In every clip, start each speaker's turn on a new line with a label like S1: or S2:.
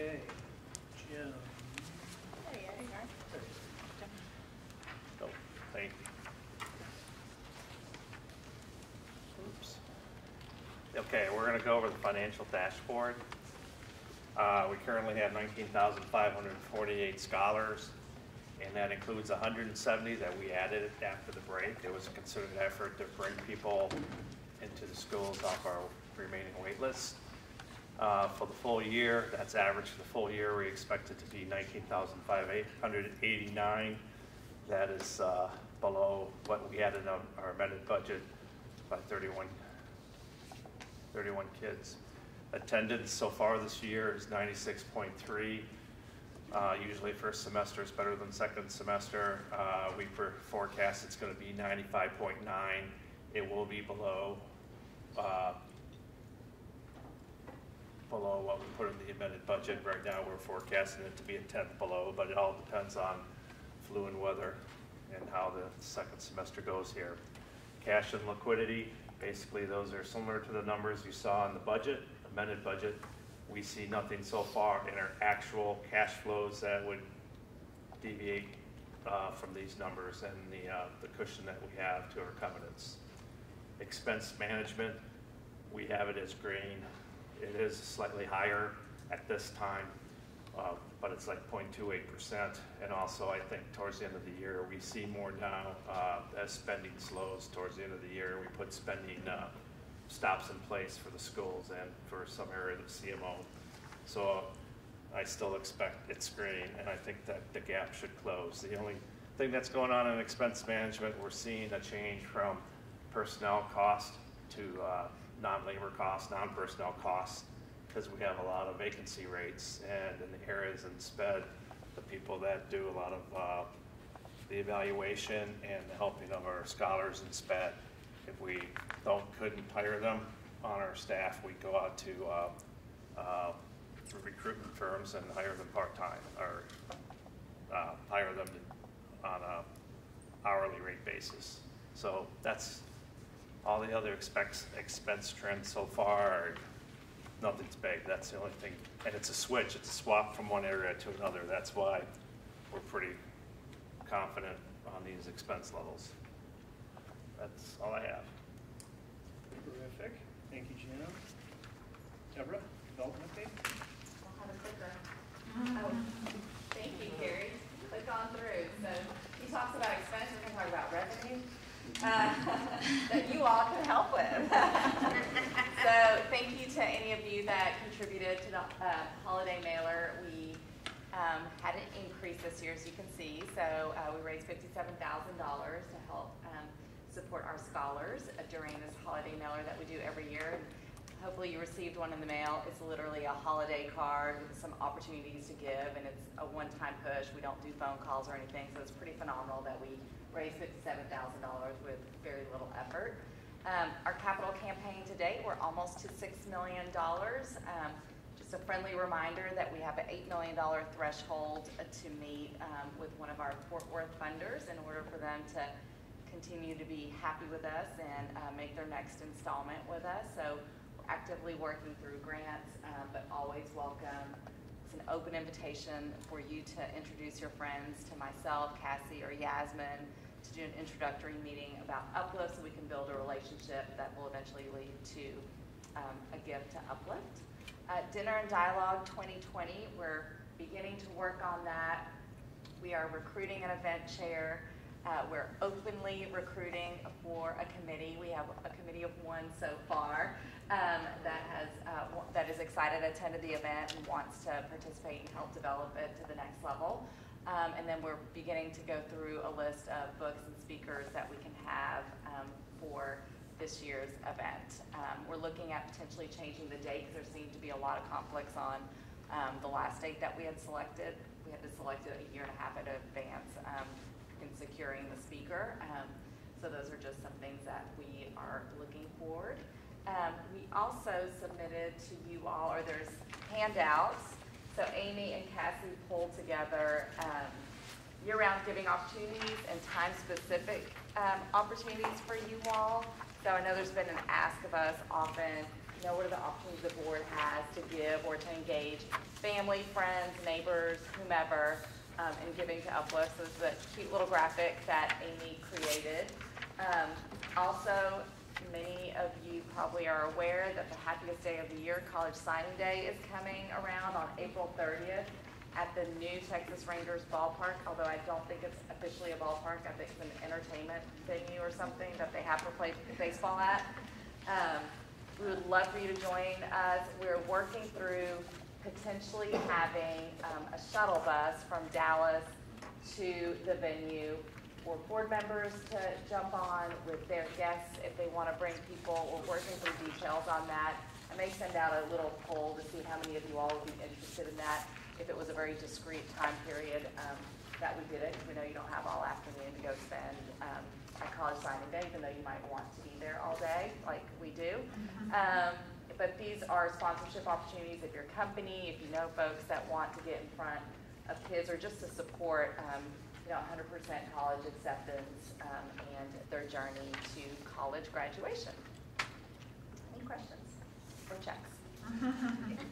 S1: Okay, Jim.
S2: Oh, thank you. Oops. Okay, we're gonna go over the financial dashboard. Uh, we currently have nineteen thousand five hundred and forty-eight scholars, and that includes hundred and seventy that we added after the break. It was a concerted effort to bring people into the schools off our remaining wait list. Uh, For the full year, that's average for the full year, we expect it to be nineteen thousand five hundred and eighty-nine. That is uh, below what we had in our our amended budget by 31, 31 kids. Attendance so far this year is 96.3. Uh, Usually first semester is better than second semester. Uh, We for- forecast it's going to be 95.9. It will be below, uh, below what we put in the amended budget. Right now, we're forecasting it to be a tenth below, but it all depends on flu and weather and how the second semester goes here. Cash and liquidity, basically those are similar to the numbers you saw in the budget, amended budget. We see nothing so far in our actual cash flows that would deviate uh, from these numbers and the, uh, the cushion that we have to our covenants. Expense management, we have it as green. It is slightly higher at this time, uh, but it's like 0.28%. And also, I think towards the end of the year, we see more now uh, as spending slows towards the end of the year. We put spending uh, stops in place for the schools and for some area of CMO. So I still expect it's green, and I think that the gap should close. The only thing that's going on in expense management, we're seeing a change from personnel cost to uh, non-labor costs, non-personnel costs, because we have a lot of vacancy rates, and in the areas in SPED, the people that do a lot of uh, the evaluation and the helping of our scholars in SPED, if we don't, couldn't hire them on our staff, we go out to uh, uh, recruitment firms and hire them part-time, or uh, hire them on a hourly rate basis. So that's, all the other expense, expense trends so far, are nothing's big, that's the only thing. And it's a switch, it's a swap from one area to another, that's why we're pretty confident on these expense levels. That's all I have.
S1: Terrific. Thank you, Jim. Deborah, development update?
S3: We'll have a clicker. Oh, Thank you, Gary. Click on through. So he talks about expense, we're gonna talk about revenue, uh, that you all can help with. So thank you to any of you that contributed to the uh, holiday mailer. We um, had an increase this year, as you can see. So uh, we raised fifty-seven thousand dollars to help um, support our scholars uh, during this holiday mailer that we do every year. Hopefully you received one in the mail. It's literally a holiday card with some opportunities to give, and it's a one-time push. We don't do phone calls or anything, so it's pretty phenomenal that we raised fifty-seven thousand dollars with very little effort. Um, our capital campaign to date, we're almost to six million dollars. Um, just a friendly reminder that we have an eight million dollar threshold uh, to meet um, with one of our Fort Worth funders in order for them to continue to be happy with us and uh, make their next installment with us. So we're actively working through grants, um, but always welcome. It's an open invitation for you to introduce your friends to myself, Cassie, or Yasmin to do an introductory meeting about Uplift so we can build a relationship that will eventually lead to um, a gift to Uplift. Uh, Dinner and Dialogue 2020, we're beginning to work on that. We are recruiting an event chair. Uh, We're openly recruiting for a committee. We have a committee of one so far um, that has, uh, that is excited, attended the event, and wants to participate and help develop it to the next level. Um, And then we're beginning to go through a list of books and speakers that we can have um, for this year's event. Um, We're looking at potentially changing the date because there seemed to be a lot of conflicts on um, the last date that we had selected. We had to select it a year and a half in advance um, in securing the speaker. Um, So those are just some things that we are looking forward. We also submitted to you all, or there's handouts. So Amy and Cassie pulled together um, year-round giving opportunities and time-specific um, opportunities for you all. So I know there's been an ask of us often know what are the options the board has to give or to engage family, friends, neighbors, whomever, um, in giving to Uplift. So this is a cute little graphic that Amy created. Um, also, many of you probably are aware that the happiest day of the year, College Signing Day, is coming around on April 30th at the new Texas Rangers ballpark, although I don't think it's officially a ballpark. I think it's an entertainment venue or something that they have to play baseball at. Um, we would love for you to join us. We're working through potentially having um, a shuttle bus from Dallas to the venue for board members to jump on with their guests if they want to bring people. We're working through details on that. I may send out a little poll to see how many of you all would be interested in that if it was a very discrete time period um, that we did it. We know you don't have all afternoon to go spend um, at college signing day, even though you might want to be there all day, like we do. Um, but these are sponsorship opportunities if your company, if you know folks that want to get in front of kids or just to support, um, you know, 100% college acceptance um, and their journey to college graduation. Any questions or checks?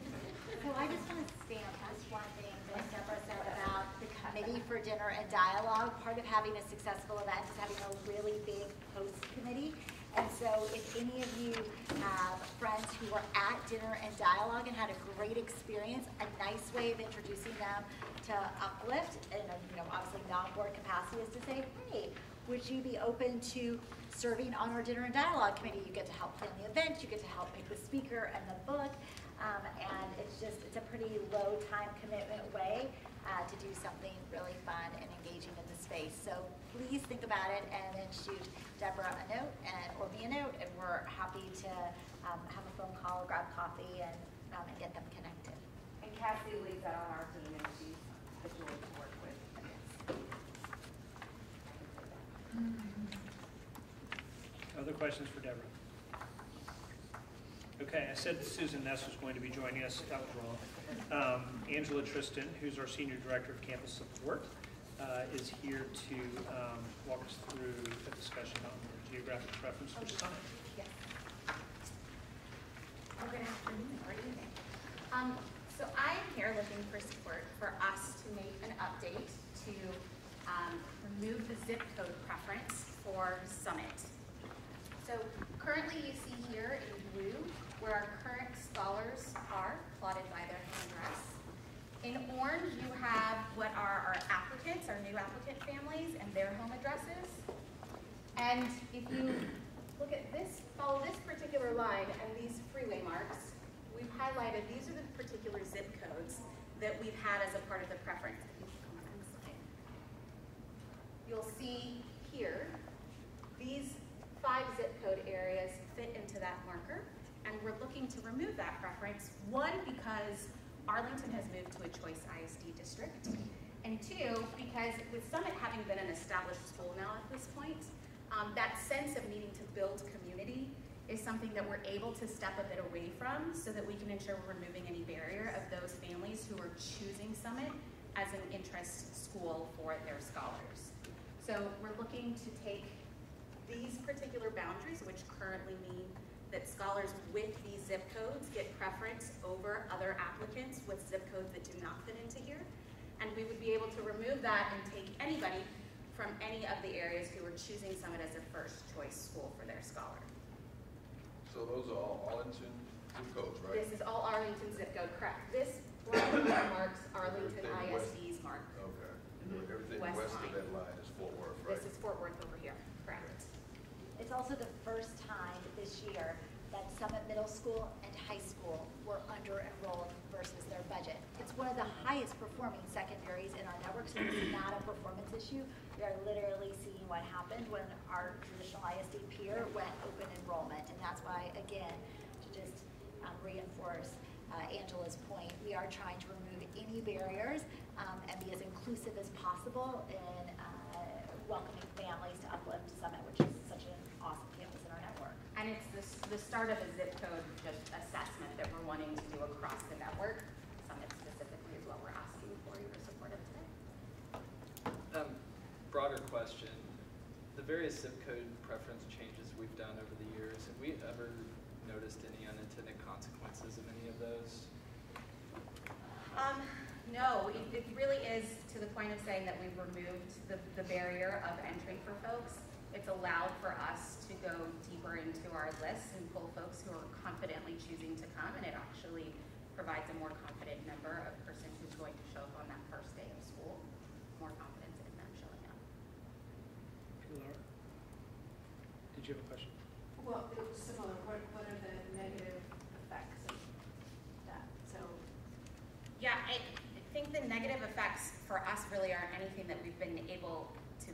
S4: So I just want to stamp this one thing that Deborah said about the committee for dinner and dialogue. Part of having a successful event is having a really big host committee. And so if any of you have friends who were at dinner and dialogue and had a great experience, a nice way of introducing them to Uplift, in a, you know, obviously non-board capacity, is to say, hey, would you be open to serving on our dinner and dialogue committee? You get to help plan the event, you get to help pick the speaker and the book. Um, and it's just, it's a pretty low time commitment way uh, to do something really fun and engaging in the space. So please think about it and then shoot Deborah a note and, or me a note, and we're happy to um, have a phone call, grab coffee, and, um, and get them connected.
S3: And Cassie leads that on our team and she's the joy to work with.
S1: Other questions for Deborah? Okay, I said Susan Ness was going to be joining us, that was wrong. Um, Angela Tristan, who's our Senior Director of Campus Support, uh, is here to um, walk us through a discussion on the geographic preference for Summit.
S3: Yes.
S5: Well, good afternoon. Um, so I'm here looking for support for us to make an update to, remove the zip code preference for Summit. So currently you see here in blue where our current scholars are plotted by their home address. In orange, you have what are our applicants, our new applicant families and their home addresses. And if you look at this, follow this particular line and these freeway marks, we've highlighted, these are the particular zip codes that we've had as a part of the preference. If you can go on the next slide. You'll see here, these five zip code areas fit into that marker, and we're looking to remove that preference. One, because Arlington has moved to a choice ISD district, and two, because with Summit having been an established school now at this point, um, that sense of needing to build community is something that we're able to step a bit away from so that we can ensure we're removing any barrier of those families who are choosing Summit as an interest school for their scholars. So we're looking to take these particular boundaries, which currently mean that scholars with these zip codes get preference over other applicants with zip codes that do not fit into here. And we would be able to remove that and take anybody from any of the areas who are choosing Summit as a first choice school for their scholar.
S6: So those are all Arlington zip codes, right?
S5: This is all Arlington zip code, correct. This line marks Arlington
S6: Everything west.
S5: ISD's mark.
S6: Okay.
S5: Mhm.
S6: Everything
S5: West
S6: west of that line Fort Worth, right?
S5: This is Fort Worth over here, correct.
S4: It's also the first time this year that Summit Middle School and High School were under enrolled versus their budget. It's one of the highest performing secondaries in our network, so it's not a performance issue. We are literally seeing what happened when our traditional ISD peer went open enrollment. And that's why, again, to just um, reinforce uh, Angela's point, we are trying to remove any barriers um, and be as inclusive as possible in welcoming families to Uplift Summit, which is such an awesome campus in our network.
S5: And it's the, the start of a zip code just assessment that we're wanting to do across the network. Summit specifically is what we're asking for your support of today.
S7: Um, broader question, the various zip code preference changes we've done over the years, have we ever noticed any unintended consequences of any of those?
S5: Um, no, it, it really is to the point of saying that we've removed the, the barrier of entry for folks. It's allowed for us to go deeper into our lists and pull folks who are confidently choosing to come, and it actually provides a more confident number of person who's going to show up on that first day of school, more confidence in them showing up.
S1: Laura? Did you have a question?
S8: Well, it was similar, what, what are the negative effects of that? So,
S5: Yeah, I, I think the negative effects for us really aren't anything that we've been able to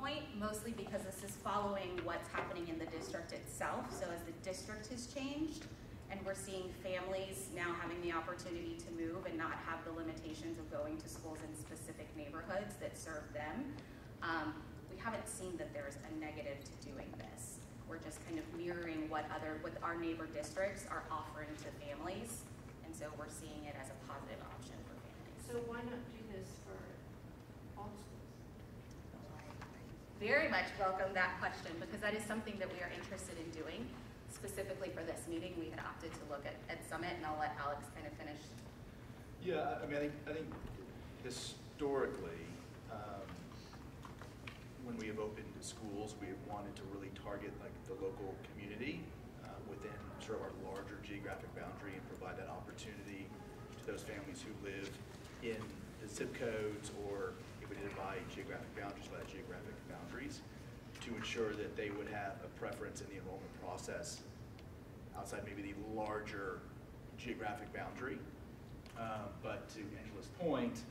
S5: pinpoint, mostly because this is following what's happening in the district itself. So as the district has changed, and we're seeing families now having the opportunity to move and not have the limitations of going to schools in specific neighborhoods that serve them, um, we haven't seen that there's a negative to doing this. We're just kind of mirroring what other, what our neighbor districts are offering to families, and so we're seeing it as a positive option for families.
S8: so why not do this for all schools?
S5: Very much welcome that question, because that is something that we are interested in doing. Specifically for this meeting, we had opted to look at, at Summit, and I'll let Alex kind of finish.
S9: Yeah, I mean, I think, I think historically, um, when we have opened schools, we have wanted to really target like the local community uh, within sort of our larger geographic boundary and provide that opportunity to those families who live in the zip codes or if we did it by geographic boundaries, by geographic boundaries, to ensure that they would have a preference in the enrollment process outside maybe the larger geographic boundary. Um, But to Angela's point,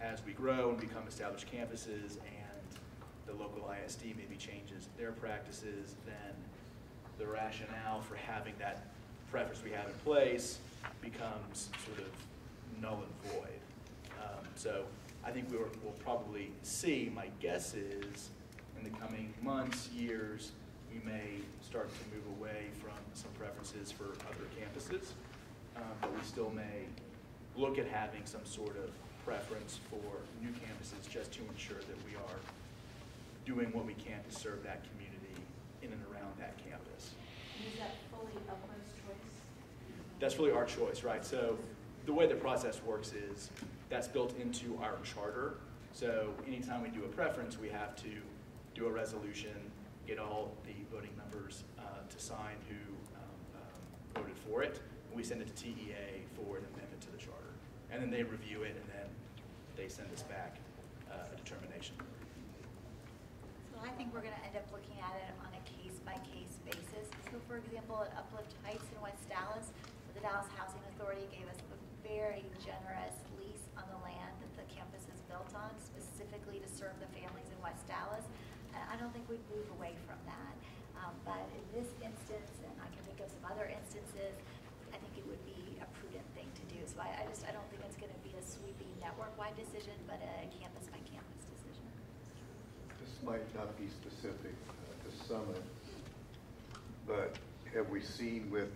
S9: as we grow and become established campuses and the local ISD maybe changes their practices, then the rationale for having that preference we have in place becomes sort of null and void. Um, So I think we will, we'll probably see, my guess is, in the coming months, years, we may start to move away from some preferences for other campuses. Um, But we still may look at having some sort of preference for new campuses just to ensure that we are doing what we can to serve that community in and around that campus.
S8: And is that fully Uplift's choice?
S9: That's really our choice, right? So the way the process works is that's built into our charter. So anytime we do a preference, we have to do a resolution, get all the voting members uh, to sign who um, um, voted for it. And we send it to TEA for an amendment to the charter. And then they review it and then they send us back uh, a determination.
S4: So I think we're gonna end up looking at it on a case-by-case basis. So for example, at Uplift Heights in West Dallas, the Dallas Housing Authority gave us a very generous lease on the land that the campus is built on, specifically to serve the families in West Dallas. And I don't think we'd move away from that. Um, but in this instance, and I can think of some other instances, I think it would be a prudent thing to do. So I, I just, I don't think it's gonna be a sweeping network-wide decision, but a campus-by-campus decision.
S10: This might not be specific uh, to Summit, but have we seen with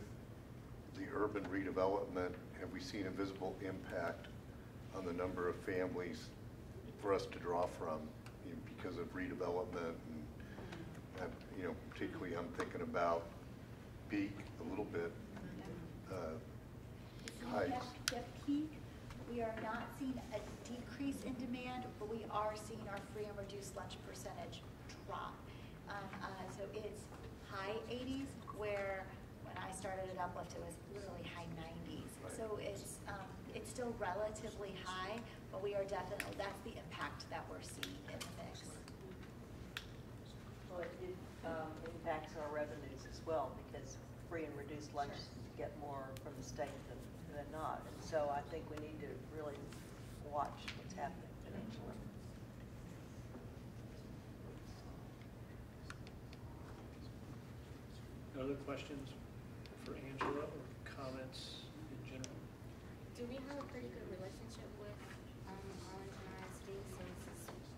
S10: the urban redevelopment, have we seen a visible impact on the number of families for us to draw from you know, because of redevelopment and, you know, particularly I'm thinking about Peak a little bit, uh,
S4: So
S10: Heights.
S4: At at peak, we are not seeing a decrease in demand, but we are seeing our free and reduced lunch percentage drop. Um, uh, So it's high eighties, where when I started at Uplift, it was literally high nineties.
S10: Right.
S4: So it's, um, it's still relatively high, but we are definitely, that's the impact that we're seeing in the mix.
S11: Well, it it, um, impacts our revenues as well, because free and reduced lunch get more from the state than, than not. And so I think we need to really watch what's happening financially.
S1: Other questions for Angela or comments in general?
S12: Do we have a pretty good relationship with, um, Arlington ISD, so this is,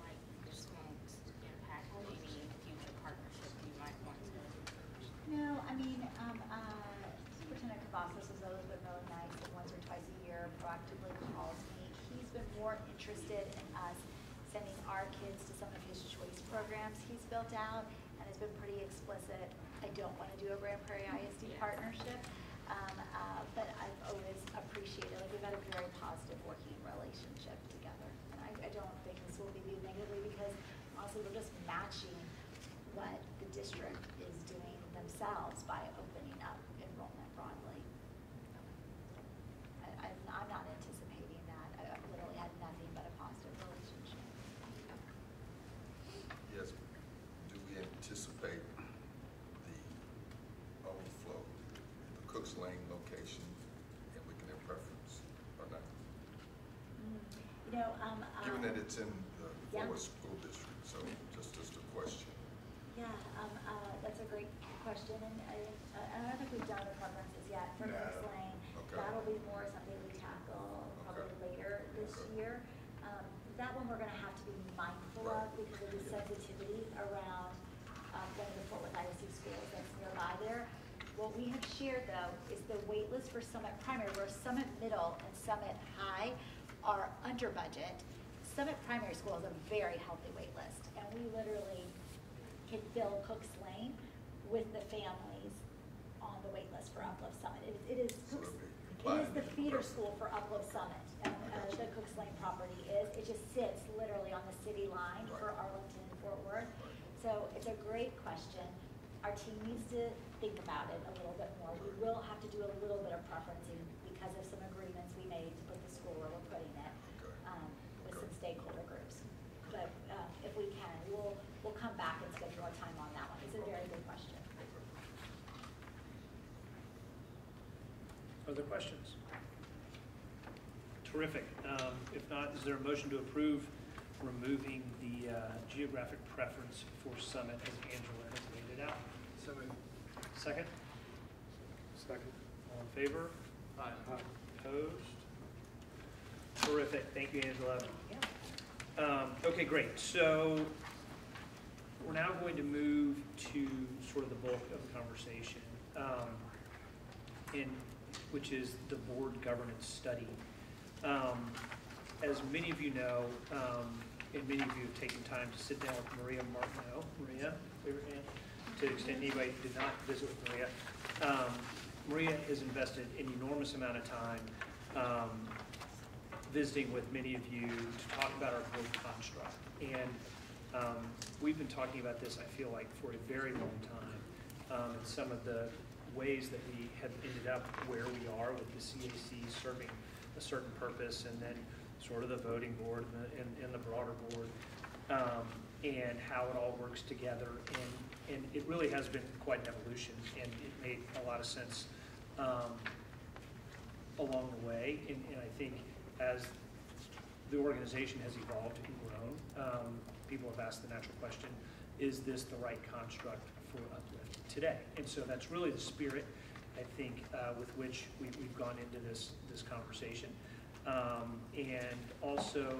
S12: like, this won't impact any future partnership you might want to?
S4: No, I mean, um, uh, Superintendent Cavazos has always been really nice, and once or twice a year proactively calls me. He's been more interested in us sending our kids to some of his choice programs he's built out, and has been pretty explicit I don't want to do a Grand Prairie ISD
S12: Yes.
S4: partnership. Um, uh, But I've always appreciated, like, we've had a very positive working relationship together. And I, I don't think this will be viewed negatively because honestly, we're just matching what the district is doing themselves by opening up enrollment broadly. I, I'm, I'm not anticipating that. I- I've literally had nothing but a positive relationship.
S6: Yes, do we anticipate the overflow, Lane location, and we can have preference or not?
S4: You know, um.
S6: Given
S4: um,
S6: that it's in the
S4: yeah.
S6: Forest School District, so just, just a question.
S4: Yeah, um, uh, that's a great question, and I, I don't think we've done the preferences yet for
S6: No.
S4: Lane.
S6: Okay.
S4: That'll be more something we tackle probably
S6: Okay.
S4: later this
S6: Okay.
S4: year. Um, that one we're gonna have to be mindful
S6: Right.
S4: of because of the sensitivity around, um, one of the Fort Worth ISD schools that's nearby there. What we have shared though is the wait list for Summit Primary, where Summit Middle and Summit High are under budget. Summit Primary School has a very healthy wait list, and we literally can fill Cook's Lane with the families on the wait list for Uplift Summit. It it is Cook's, it is the feeder school for Uplift Summit, and uh, the Cook's Lane property is. It just sits literally on the city line for Arlington and Fort Worth. So it's a great question. Our team needs to think about it a little bit more. We will have to do a little bit of preferencing because of some agreements we made to put the school where we're putting it
S6: Okay.
S4: um, with
S6: Okay.
S4: some stakeholder groups. But uh, if we can, we'll, we'll come back and schedule a time on that one. It's a very good question.
S1: Other questions? Terrific. Um, If not, is there a motion to approve removing the uh, geographic preference for Summit as Angela has laid it out?
S7: So moved.
S1: Second?
S7: Second.
S1: All in favor?
S7: Aye.
S1: Opposed? Terrific. Thank you, Angela. Um, Okay, great. So we're now going to move to sort of the bulk of the conversation, um, in, which is the board governance study. Um, As many of you know, um, and many of you have taken time to sit down with Maria Martineau. Maria, wave your hand. To the extent anybody did not visit with Maria. Um, Maria has invested an enormous amount of time um, visiting with many of you to talk about our board construct. And um, we've been talking about this, I feel like, for a very long time. Um, and some of the ways that we have ended up where we are with the CAC serving a certain purpose and then sort of the voting board and the, and, and the broader board. Um, and how it all works together. And, and it really has been quite an evolution and it made a lot of sense um, along the way. And, and I think as the organization has evolved and grown, um, people have asked the natural question, is this the right construct for Uplift today? And so that's really the spirit, I think, uh, with which we, we've gone into this, this conversation. Um, and also,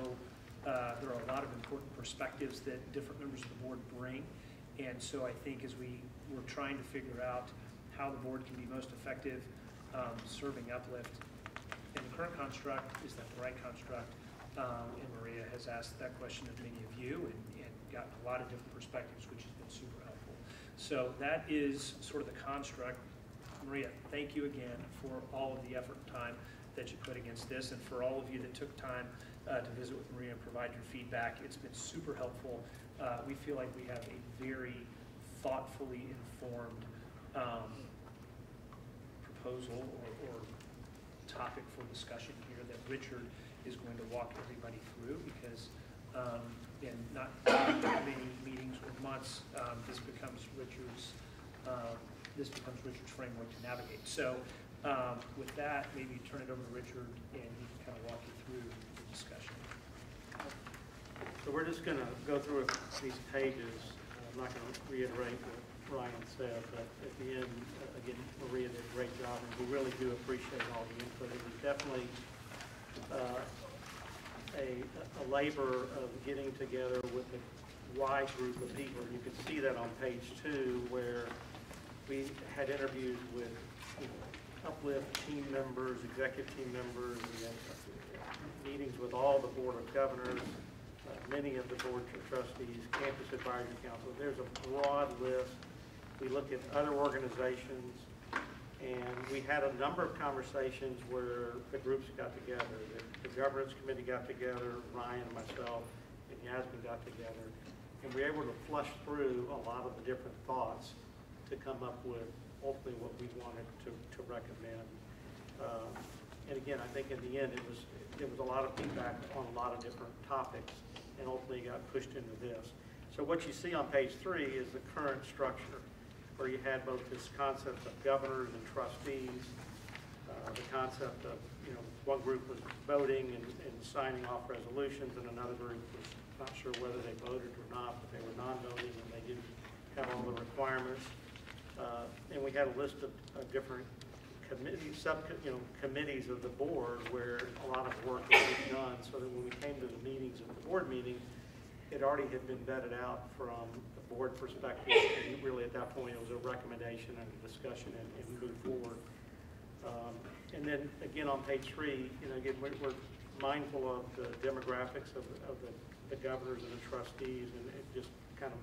S1: uh, there are a lot of important perspectives that different members of the board bring. And so I think as we, we're trying to figure out how the board can be most effective um, serving Uplift in the current construct, is that the right construct? Um, And Maria has asked that question of many of you and, and gotten a lot of different perspectives, which has been super helpful. So that is sort of the construct. Maria, thank you again for all of the effort and time that you put against this, and for all of you that took time uh, to visit with Maria and provide your feedback. It's been super helpful. Uh, We feel like we have a very thoughtfully informed um, proposal or, or topic for discussion here that Richard is going to walk everybody through because um, in not many meetings or months, um, this becomes Richard's, um, this becomes Richard's framework to navigate. So um, with that, maybe turn it over to Richard and he can kind of walk you through the discussion.
S13: So we're just going to go through these pages. I'm not going to reiterate what Ryan said, but at the end, uh, again, Maria did a great job, and we really do appreciate all the input. It was definitely uh, a a labor of getting together with a wide group of people. You can see that on page two, where we had interviews with you know, Uplift team members, executive team members, and then meetings with all the Board of Governors, many of the boards of Trustees, Campus Advisory Council. There's a broad list We looked at other organizations, and we had a number of conversations where the groups got together. The- The governance committee got together, Ryan, myself, and Yasmin got together, and we were able to flush through a lot of the different thoughts to come up with ultimately what we wanted to, to recommend. Um, And again, I think in the end, it was, it was a lot of feedback on a lot of different topics, and ultimately got pushed into this. So what you see on page three is the current structure, where you had both this concept of governors and trustees, uh, the concept of, you know, one group was voting and, and signing off resolutions, and another group was not sure whether they voted or not, but they were non-voting and they didn't have all the requirements. Uh, And we had a list of, of different committees, sub, you know, committees of the board where a lot of work was done, so that when we came to the meetings, of the board meeting, it already had been vetted out from the board perspective, and really at that point, it was a recommendation and a discussion and, and move forward. Um, And then, again, on page three, you know, again, we're, we're mindful of the demographics of, the- of the, the governors and the trustees, and it just kind of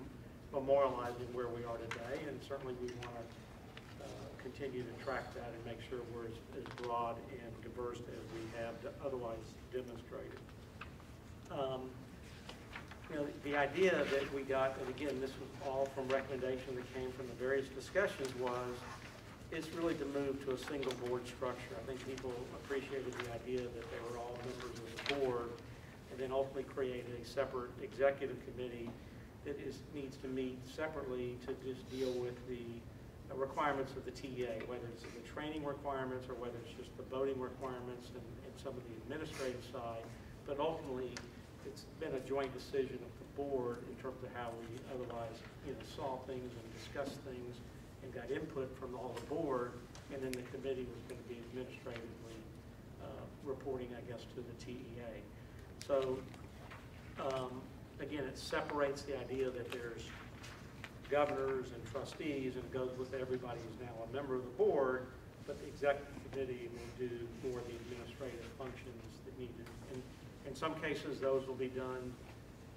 S13: memorializing where we are today, and certainly we want to continue to track that and make sure we're as, as broad and diverse as we have otherwise demonstrated. Um, you know, the idea that we got, and again, this was all from recommendation that came from the various discussions, was it's really to move to a single board structure. I think people appreciated the idea that they were all members of the board, and then ultimately created a separate executive committee that is, needs to meet separately to just deal with the requirements of the TEA, whether it's the training requirements or whether it's just the voting requirements and, and some of the administrative side. But ultimately, it's been a joint decision of the board in terms of how we otherwise, you know, saw things and discussed things and got input from all the board, and then the committee was going to be administratively uh, reporting, I guess, to the TEA. So, um, again, it separates the idea that there's governors and trustees, and it goes with everybody who's now a member of the board, but the executive committee will do more of the administrative functions that needed. And in some cases, those will be done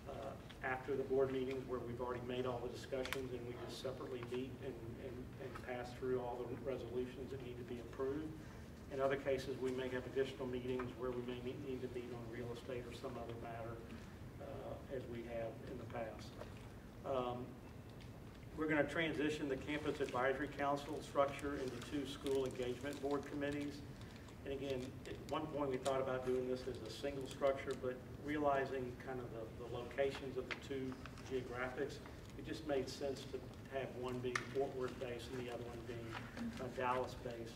S13: uh, after the board meetings where we've already made all the discussions and we just separately meet and, and, and pass through all the resolutions that need to be approved. In other cases, we may have additional meetings where we may need to meet on real estate or some other matter uh, as we have in the past. Um, we're going to transition the Campus Advisory Council structure into two school engagement board committees. And again, at one point, we thought about doing this as a single structure, but realizing kind of the, the locations of the two geographics, it just made sense to have one being Fort Worth based and the other one being uh, Dallas based.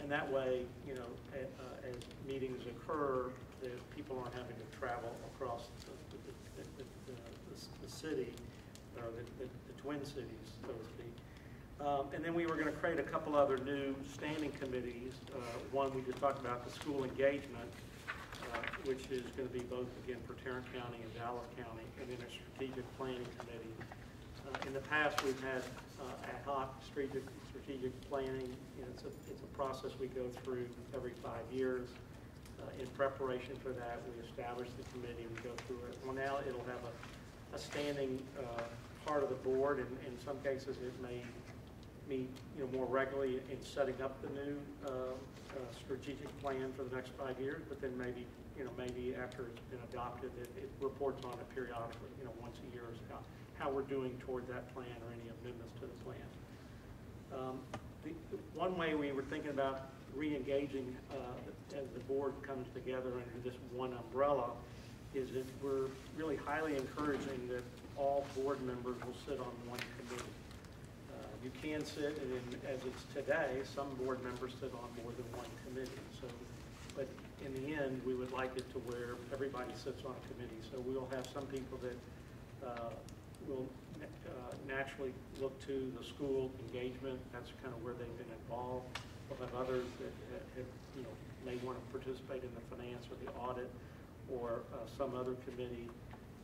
S13: And that way, you know, a- uh, as meetings occur, the people aren't having to travel across the, the, the, the, city, or the Twin Cities, so to speak. Um, And then we were going to create a couple other new standing committees. Uh, One, we just talked about the school engagement, uh, which is going to be both, again, for Tarrant County and Dallas County, and then a strategic planning committee. Uh, In the past, we've had uh, ad hoc strategic, strategic planning. It's a, it's a process we go through every five years. Uh, In preparation for that, we establish the committee, we go through it. Well, now it'll have a, a standing uh, part of the board, and in some cases, it may meet, you know, more regularly in setting up the new uh, uh, strategic plan for the next five years, but then maybe, you know, maybe after it's been adopted, it, it reports on it periodically, you know, once a year, is how, how we're doing toward that plan or any amendments to the plan. Um, the- One way we were thinking about re-engaging uh, as the board comes together under this one umbrella is that we're really highly encouraging that all board members will sit on one committee. Uh, You can sit, and in- as it's today, some board members sit on more than one committee. So, but in the end, we would like it to where everybody sits on a committee. So we'll have some people that uh, will uh, naturally look to the school engagement. That's kind of where they've been involved. We'll have others that have, you know, may want to participate in the finance or the audit or uh, some other committee.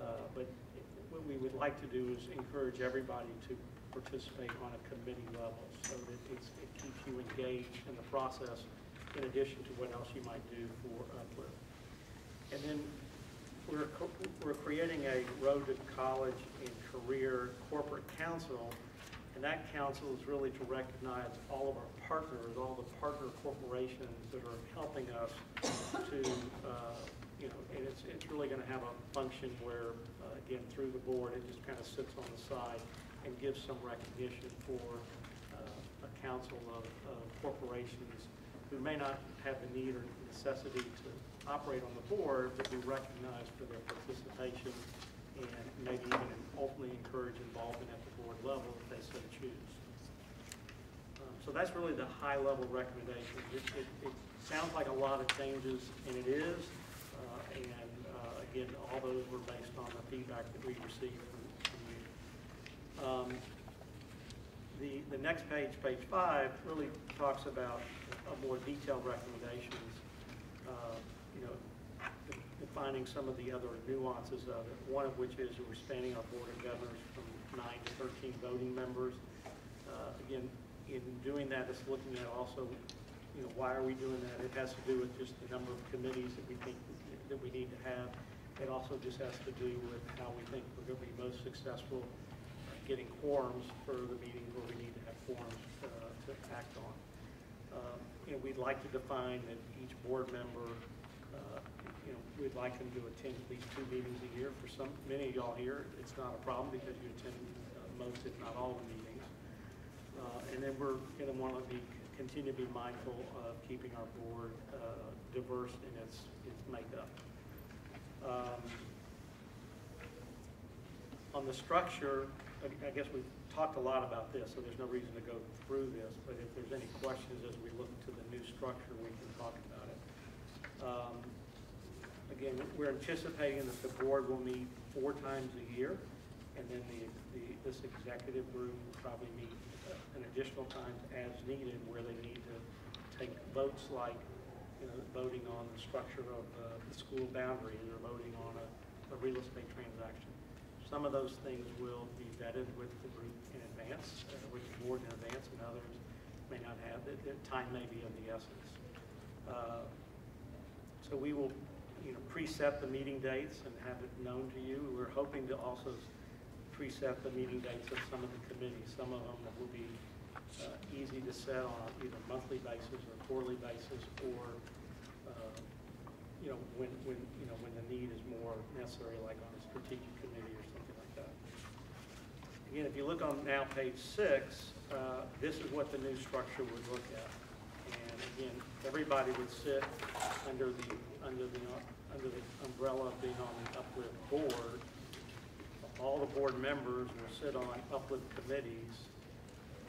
S13: Uh, But what we would like to do is encourage everybody to participate on a committee level so that it keeps you engaged in the process in addition to what else you might do for Uplift. And then we're, we're creating a Road to College and Career Corporate Council. And that council is really to recognize all of our partners, all the partner corporations that are helping us to, uh, you know, and it's, it's really going to have a function where, uh, again, through the board, it just kind of sits on the side and gives some recognition for uh, a council of corporations who may not have the need or necessity to operate on the board, but be recognized for their participation and maybe even ultimately encourage involvement at the board level if they so choose. Um, So that's really the high-level recommendation. It, it, it sounds like a lot of changes, and it is. And uh, again, all those were based on the feedback that we received from from you. Um, The, the next page, page five, really talks about a more detailed recommendations, uh, you know, defining some of the other nuances of it, one of which is we're expanding our board of governors from nine to 13 voting members. Uh, Again, in doing that, it's looking at also, you know, why are we doing that? It has to do with just the number of committees that we think that we need to have. It also just has to do with how we think we're going to be most successful getting quorums for the meetings where we need to have quorums uh, to act on. Um, You know, we'd like to define that each board member, uh, you know, we'd like them to attend at least two meetings a year. For some, many of y'all here, it's not a problem because you attend uh, most, if not all, the meetings. Uh, And then we're going to want to be, continue to be mindful of keeping our board uh, diverse in its, its makeup. Um, On the structure, I guess we've talked a lot about this, so there's no reason to go through this, but if there's any questions as we look to the new structure, we can talk about it. Um, Again, we're anticipating that the board will meet four times a year, and then the, the, this executive group will probably meet additional times as needed where they need to take votes like, you know, voting on the structure of uh, the school boundaries or voting on a, a real estate transaction. Some of those things will be vetted with the group in advance, uh, with the board in advance, and others may not have. The, the time may be of the essence. Uh, So we will, you know, preset the meeting dates and have it known to you. We're hoping to also preset the meeting dates of some of the committees. Some of them will be uh, easy to set on either monthly basis or quarterly basis, or, uh, you know, when, when, you know, when the need is more necessary, like on a strategic committee or something like that. Again, if you look on now page six, uh, this is what the new structure would look at. And again, everybody would sit under the, under the, under the umbrella of being on the uplift board. All the board members will sit on uplift committees,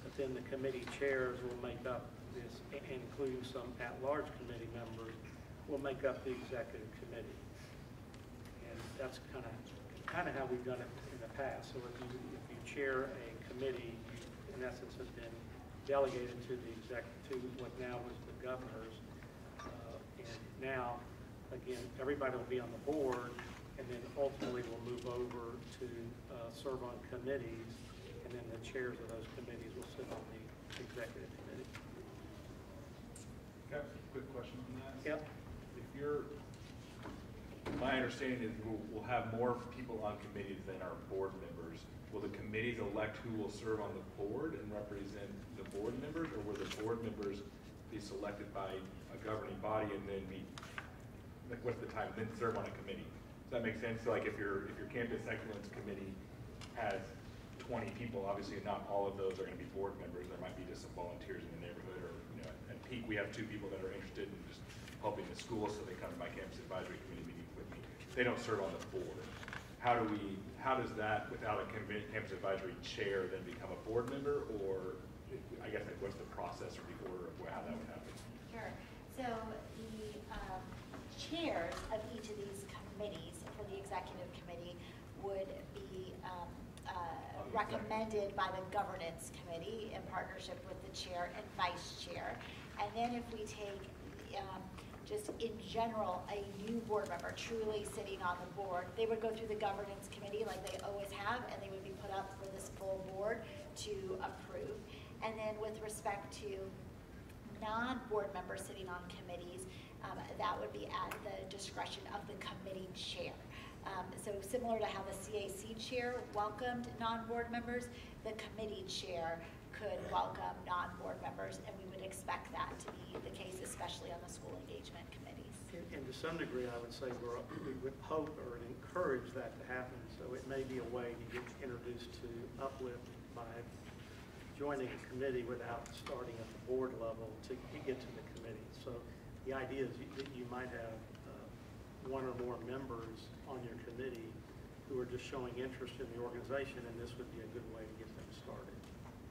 S13: but then the committee chairs will make up this, including some at-large committee members, will make up the executive committee. And that's kind of, kind of how we've done it in the past. So if you, if you chair a committee, in essence have been delegated to the exec, to what now was the governors. Uh, And now, again, everybody will be on the board, and then ultimately will move over to uh, serve on committees, and then the chairs of those committees will sit on the executive committee.
S14: Can I ask a quick question on that?
S13: Yep.
S14: If you're, my understanding is we'll, we'll have more people on committees than our board members. Will the committees elect who will serve on the board and represent the board members, or will the board members be selected by a governing body and then be, like, what's the time, then serve on a committee? Does that make sense? So like, if your, if your campus excellence committee has twenty people, obviously not all of those are gonna be board members. There might be just some volunteers in the neighborhood, or, you know, at Peak, we have two people that are interested in just helping the school, so they come to my campus advisory committee meeting with me. They don't serve on the board. How do we, how does that, without a campus advisory chair, then become a board member? Or, I guess, like, what's the process or the order of how that would happen?
S4: Sure. So the um, chairs of each of these committees the executive committee would be um, uh, recommended by the governance committee in partnership with the chair and vice chair. And then if we take, um, just in general, a new board member truly sitting on the board, they would go through the governance committee like they always have, and they would be put up for this full board to approve. And then with respect to non-board members sitting on committees, um, that would be at the discretion of the committee chair. Um, So similar to how the CAC chair welcomed non-board members, the committee chair could welcome non-board members, and we would expect that to be the case, especially on the school engagement committees.
S13: And and to some degree, I would say we would hope or encourage that to happen. So it may be a way to get introduced to Uplift by joining a committee without starting at the board level to get to the committee. So the idea is that you might have one or more members on your committee who are just showing interest in the organization, and this would be a good way to get them started.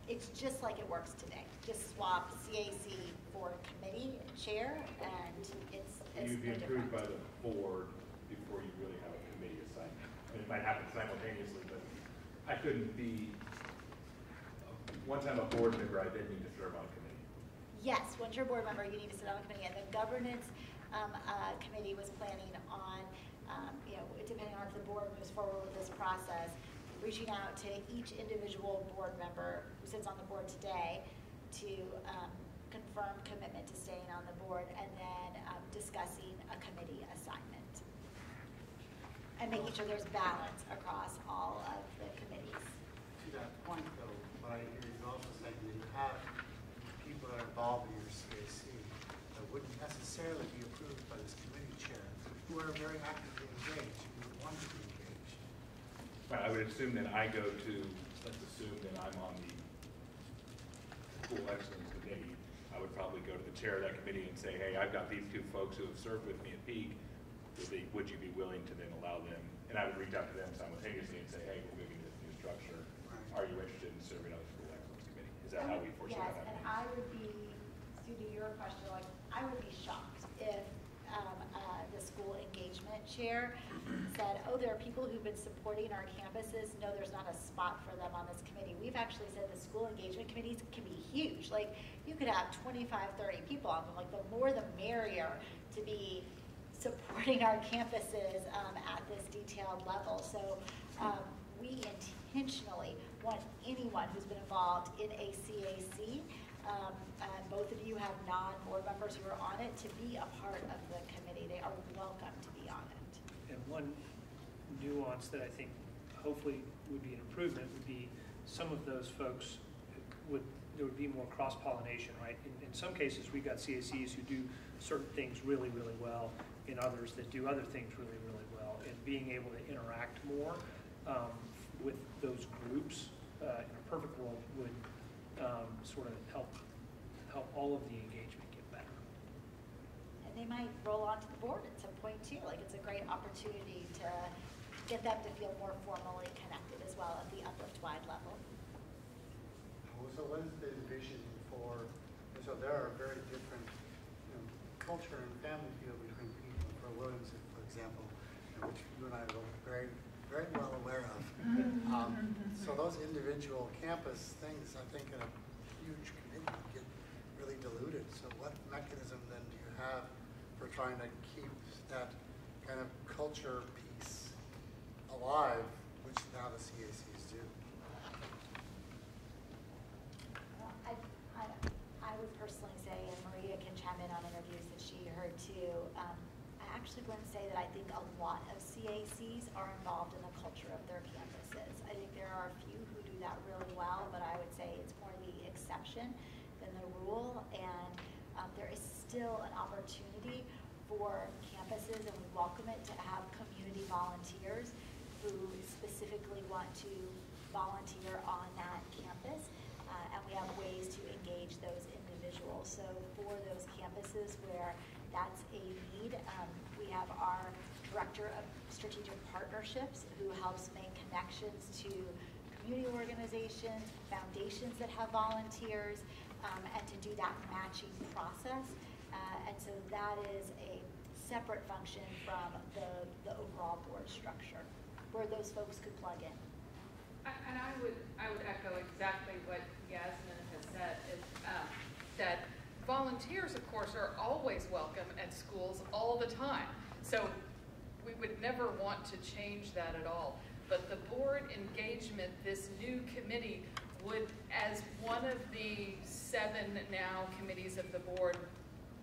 S4: It's just like it works today. Just swap CAC for committee chair, and it's, it's
S14: You'd be
S4: no different.
S14: approved by the board before you really have a committee assignment. I mean, It might happen simultaneously, but I couldn't be, one time a board member, I didn't need to serve on a committee.
S4: Yes, once you're a board member, you need to sit on a committee, and the governance um, uh, committee was planning on, um, you know, depending on if the board moves forward with this process, reaching out to each individual board member who sits on the board today to um, confirm commitment to staying on the board, and then um, discussing a committee assignment. And making sure there's balance across all of the committees.
S15: To that point, though, what I hear you also saying, that you have involved in your CAC that wouldn't necessarily be approved by this committee chair, who are very actively engaged, who want to be engaged.
S14: But I would assume that I go to, let's assume that I'm on the school excellence committee. I would probably go to the chair of that committee and say, hey, I've got these two folks who have served with me at Peak. Would they, would you be willing to then allow them? And I would reach out to them simultaneously and say, hey, we're moving to this new structure. Are you interested in serving on the school excellence committee? Is that how we foresee that
S4: Yes, and? I would be, Sue, to your question, like, I would be shocked if um, uh, the school engagement chair said, oh, there are people who've been supporting our campuses, no, there's not a spot for them on this committee. We've actually said the school engagement committees can be huge, like, you could have 25, 30 people on them, like, the more the merrier to be supporting our campuses um, at this detailed level. So um, we intentionally want anyone who's been involved in a CAC, um, both of you have non-board members who are on it, to be a part of the committee. They are welcome to be on it.
S1: And one nuance that I think hopefully would be an improvement would be some of those folks would, there would be more cross-pollination, right? In, in some cases, we've got CACs who do certain things really, really well, and others that do other things really, really well. And being able to interact more um, with those groups uh, in a perfect world would um, sort of help, help all of the engagement get better.
S4: And they might roll onto the board at some point too. Like it's a great opportunity to get them to feel more formally connected as well at the uplift-wide level.
S15: So what is the vision for, and so there are very different, you know, culture and family feel between people, for Williamson, for example, which you and I are both very, very well aware of. Um, So those individual campus things, I think in a huge committee get really diluted. So what mechanism then do you have for trying to keep that kind of culture piece alive, which now the CACs do?
S4: Well, I, I, I would personally say, and Maria can chime in on interviews that she heard too, um, I actually wouldn't say that I think a lot of CACs are involved in the culture of their campuses. I think there are a few who do that really well, but I would say it's more the exception than the rule. And um, there is still an opportunity for campuses, and we welcome it, to have community volunteers who specifically want to volunteer on that campus. Uh, and we have ways to engage those individuals. So for those campuses where that's a need, um, we have our director of strategic partnerships who helps make connections to community organizations, foundations that have volunteers, um, and to do that matching process. Uh, and so that is a separate function from the, the overall board structure, where those folks could plug in.
S16: And I would, I would echo exactly what Yasmin has said, is um, that volunteers, of course, are always welcome at schools all the time. So we would never want to change that at all. But the board engagement, this new committee would, as one of the seven now committees of the board,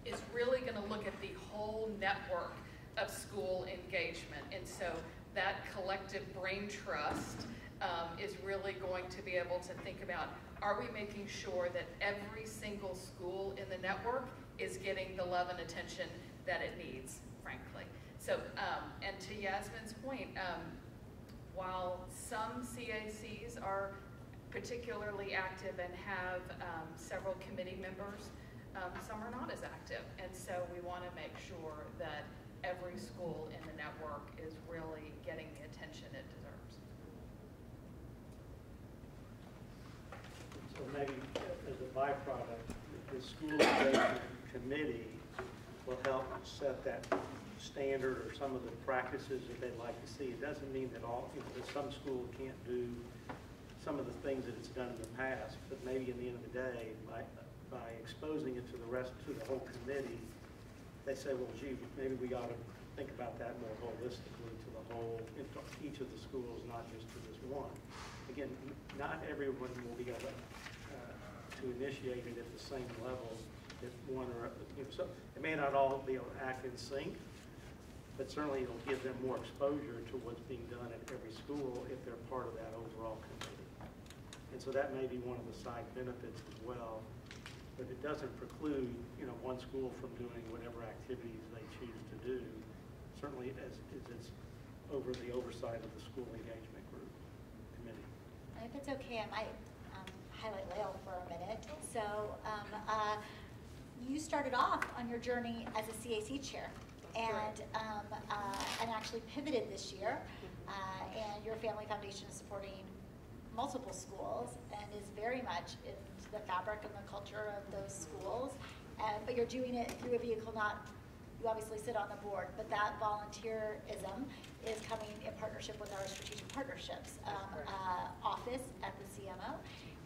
S16: is really going to look at the whole network of school engagement. And so that collective brain trust um, is really going to be able to think about, are we making sure that every single school in the network is getting the love and attention that it needs, frankly? So, um, and to Yasmin's point, um, while some CACs are particularly active and have um, several committee members, um, some are not as active. And so we want to make sure that every school in the network is really getting the attention it deserves.
S13: So maybe as a byproduct, the school engagement committee will help set that standard or some of the practices that they'd like to see. It doesn't mean that all, you know, that some school can't do some of the things that it's done in the past, but maybe in the end of the day, by, by exposing it to the rest, to the whole committee, they say, well, gee, maybe we ought to think about that more holistically to the whole, into each of the schools, not just to this one. Again, not everyone will be able uh, to initiate it at the same level one or, you know, so, it may not all be able to act in sync, but certainly it'll give them more exposure to what's being done at every school if they're part of that overall committee. And so that may be one of the side benefits as well, but it doesn't preclude, you know, one school from doing whatever activities they choose to do, certainly as, as it's over the oversight of the school engagement group committee.
S4: If it's okay, I might um, highlight Lael for a minute. So um, uh, you started off on your journey as a CAC chair and, um, uh, and actually pivoted this year. Uh, and your family foundation is supporting multiple schools and is very much in the fabric and the culture of those schools. And, but you're doing it through a vehicle not, you obviously sit on the board, but that volunteerism is coming in partnership with our strategic partnerships um, uh, office at the CMO.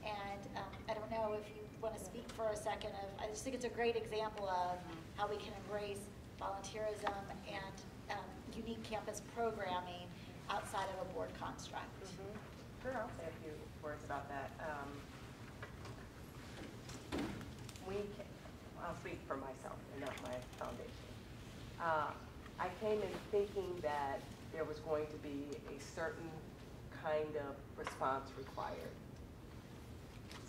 S4: And um, I don't know if you want to speak for a second of, I just think it's a great example of how we can embrace volunteerism and um, unique campus programming outside of a board construct.
S11: Mhm. Sure, I'll say a few words about that. We, ca- I'll speak for myself and not my foundation. Uh, I came in thinking that there was going to be a certain kind of response required.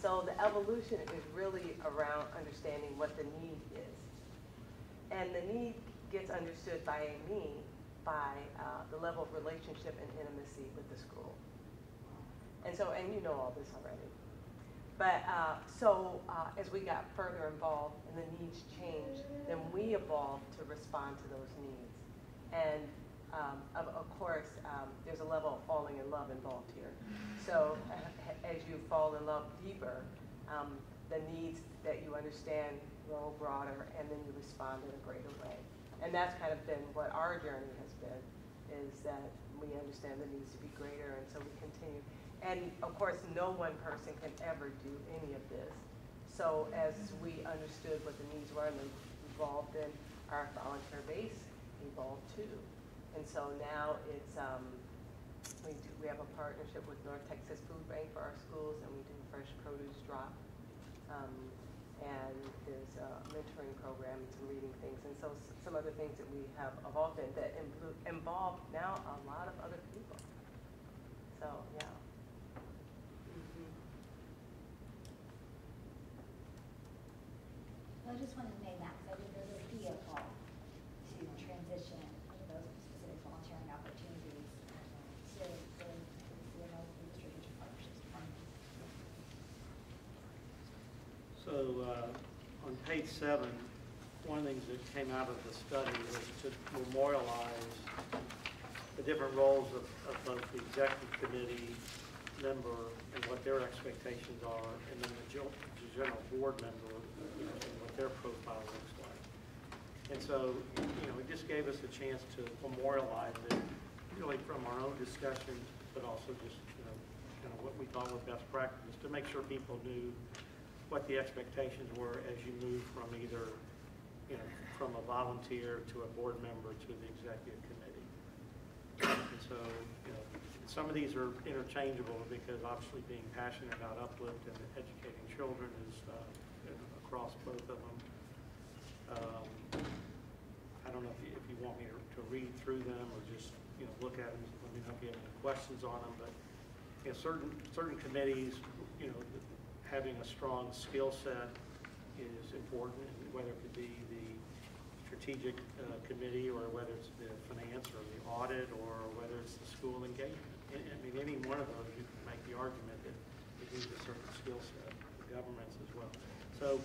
S11: So the evolution is really around understanding what the need is. And the need gets understood by me by uh, the level of relationship and intimacy with the school. And so, and you know all this already. But uh, so uh, as we got further involved and the needs changed, then we evolved to respond to those needs. And um, of, of course, um, there's a level of falling in love involved here. So as you fall in love deeper, um, the needs that you understand grow broader, and then you respond in a greater way. And that's kind of been what our journey has been, is that we understand the needs to be greater, and so we continue. And of course, no one person can ever do any of this. So as we understood what the needs were and evolved, then our volunteer base evolved too. And so now it's, um, we do, we have a partnership with North Texas Food Bank for our schools, and we do fresh produce drop. Um, and there's a mentoring program and some reading things, and so some other things that we have evolved in that involve now a lot of other people. So, yeah.
S4: Well, I just wanted to name that because I think there's a vehicle to transition those specific volunteering opportunities to the CMO partnerships department.
S13: So uh, on page seven, one of the things that came out of the study was to memorialize the different roles of, of both the executive committee member and what their expectations are, and then the gen- board member, their profile looks like. And so, you know, it just gave us a chance to memorialize it, really from our own discussions, but also just, you know, kind of what we thought were best practices, to make sure people knew what the expectations were as you move from either, you know, from a volunteer to a board member to the executive committee. And so, you know, some of these are interchangeable because obviously being passionate about uplift and educating children is uh, across both of them. Um, I don't know if you, if you want me to read through them or just, you know, look at them, let me know if you have any questions on them, but, you know, certain, certain committees, you know, having a strong skill set is important, whether it could be the strategic uh, committee, or whether it's the finance or the audit, or whether it's the school engagement. I I mean, any one of those, you can make the argument that it needs a certain skill set, the governance as well. So,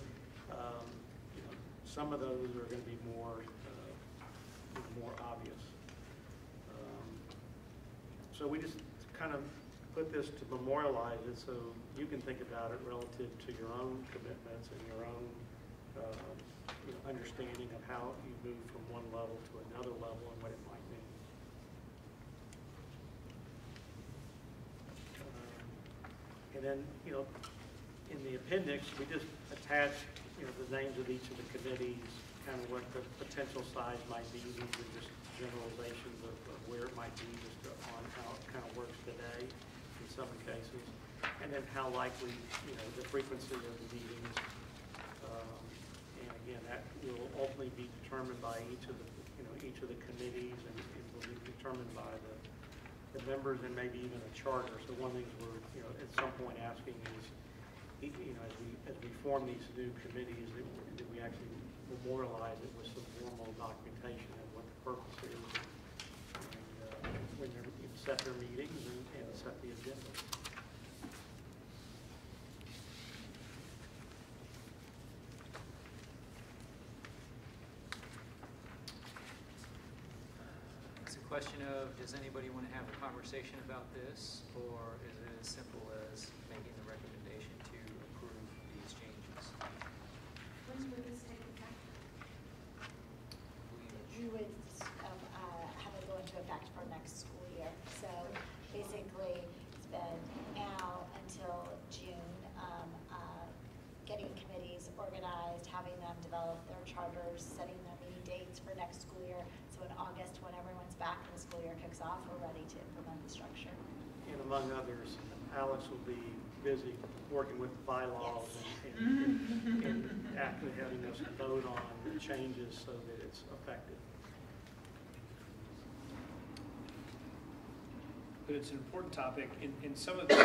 S13: um, you know, some of those are going to be more, uh, more obvious. Um, So we just kind of put this to memorialize it, so you can think about it relative to your own commitments and your own, um, you know, understanding of how you move from one level to another level and what it might mean. Um, And then, you know, in the appendix, we just attach, you know, the names of each of the committees, kind of what the potential size might be. These are just generalizations of of where it might be, just on how it kind of works today in some cases. And then how likely, you know, the frequency of the meetings. Um, And again, that will ultimately be determined by each of the, you know, each of the committees and it will be determined by the, the members and maybe even a charter. So one of the things we're, you know, at some point asking is, you know, as we, as we form these new committees, that we- that we actually memorialize it with some formal documentation of what the purpose is. And uh, when they're, you know, set their meetings and, and set the agenda.
S17: It's a question of, does anybody want to have a conversation about this, or is it as simple as making the recommendation to approve these changes?
S8: When would this take effect?
S4: We would um, uh, have it go into effect for next school year. So basically, it's been now until June, um, uh, getting committees organized, having them develop their charters, setting their meeting dates for next school year. So in August, when everyone's back and the school year kicks off, we're ready to implement the structure.
S13: And among others, Alex will be busy working with bylaws and, and, and actually having us vote on the changes so that it's effective.
S1: But it's an important topic, and, and some of these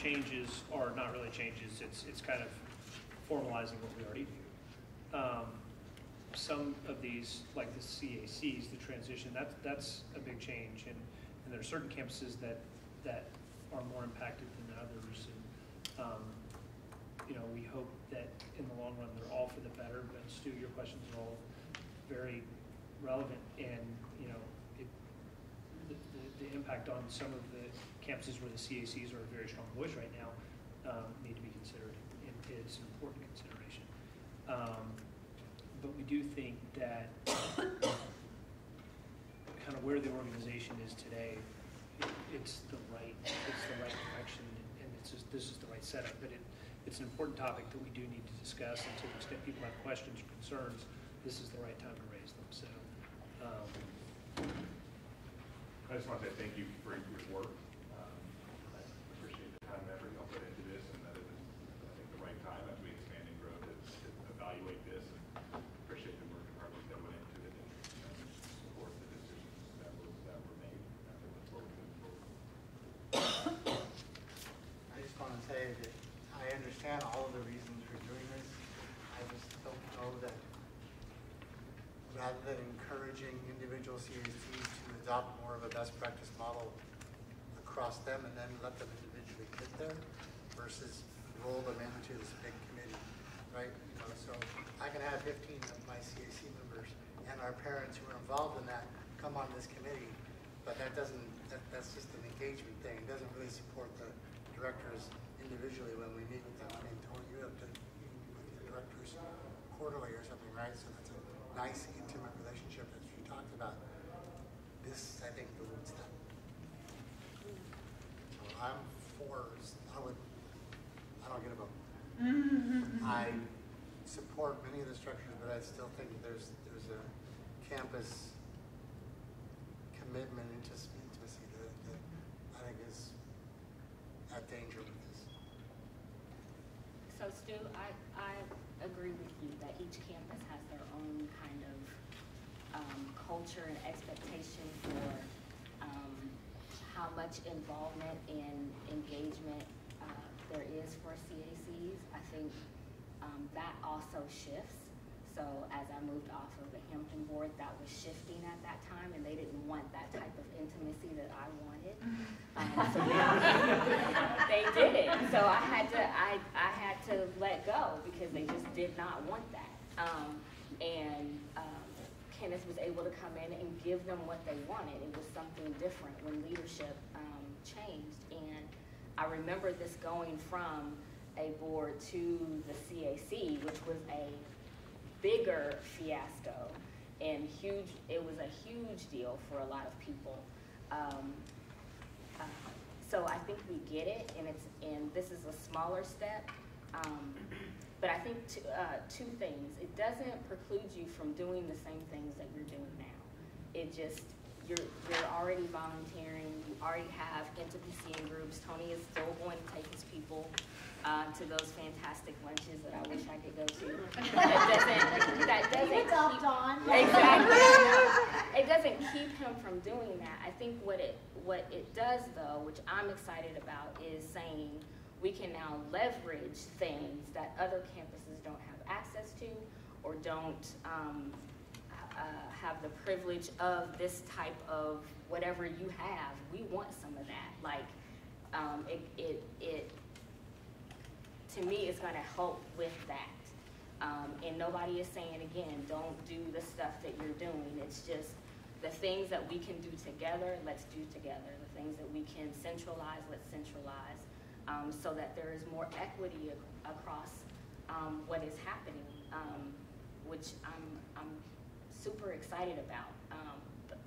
S1: changes are not really changes, it's, it's kind of formalizing what we already do. Um, Some of these, like the CACs, the transition, that's, that's a big change, and, and there are certain campuses that, that are more impacted than others, and, um, you know, we hope that in the long run, they're all for the better, but Stu, your questions are all very relevant, and, you know, it, the, the- the impact on some of the campuses where the CACs are a very strong voice right now um, need to be considered, and it's an important consideration. Um, But we do think that kind of where the organization is today, it's the right, it's the right direction, and it's just, this is the right setup. But it, it's an important topic that we do need to discuss, and to the extent people have questions or concerns, this is the right time to raise them, so. um,
S14: I just want to say thank you for your work. Um, I appreciate the time effort y'all put into this, and that it is, I think, the right time as we expand and grow to to evaluate this, and appreciate the work and hard work that went into it, and you know, support the decisions that were, that were made. I look forward to moving forward.
S15: I just want to say that I understand all of the reasons for doing this. I just don't know that rather than encouraging individual CACs to adopt more of a best practice model across them and then let them individually get there versus roll them into this big committee, right? You know, so I can have fifteen of my CAC members and our parents who are involved in that come on this committee, but that doesn't, that, that's just an engagement thing. It doesn't really support the directors individually when we meet with them. I mean, Tony, you have to meet with the directors quarterly or something, right? So that's a nice intimate relationship that you talked about. This, I think, dilutes that. So I'm for, I would, I don't get a vote. Mm-hmm. I support many of the structures, but I still think there's, there's a campus commitment into intimacy that, that I think is at danger with this.
S12: So Stu, I, I agree with you that each campus has their own kind of um, culture and expectation for, um, how much involvement and engagement, uh, there is for CACs. I think, um, that also shifts. So as I moved off of the Hampton board, that was shifting at that time, and they didn't want that type of intimacy that I wanted. Um, so now they did it. So I had to, I, I had to let go because they just did not want that. Um, and Kenneth was able to come in and give them what they wanted. It was something different when leadership um, changed. And I remember this going from a board to the CAC, which was a bigger fiasco and huge, it was a huge deal for a lot of people. Um, uh, so I think we get it, and it's, and this is a smaller step. Um, but I think two, uh, two things. It doesn't preclude you from doing the same things that you're doing now. It just, you're, you're already volunteering, you already have intimacy in groups. Tony is still going to take his people uh, to those fantastic lunches that I wish I could go to. That doesn't, that doesn't keep-. Exactly. It doesn't keep him from doing that. I think what it, what it does though, which I'm excited about, is saying we can now leverage things that other campuses don't have access to or don't, um, uh, have the privilege of this type of whatever you have. We want some of that. Like, um, it, it, it, to me, it's gonna help with that. Um, and nobody is saying, again, don't do the stuff that you're doing. It's just the things that we can do together, let's do together. The things that we can centralize, let's centralize, um, so that there is more equity ac- across, um, what is happening, um, which I'm, I'm super excited about. Um,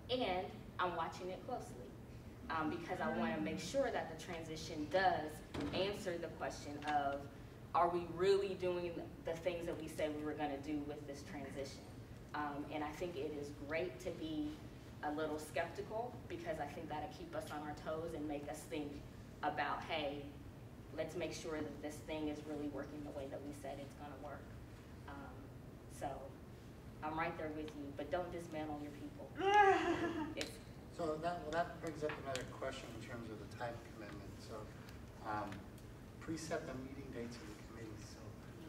S12: and I'm watching it closely, um, because I wanna make sure that the transition does answer the question of, are we really doing the things that we said we were gonna do with this transition? Um, and I think it is great to be a little skeptical, because I think that'll keep us on our toes and make us think about, hey, let's make sure that this thing is really working the way that we said it's gonna work. Um, so, I'm right there with you, but don't dismantle your people. It's,
S15: So that, well, that brings up another question in terms of the time commitment. So, um, preset the meeting dates of the committees, so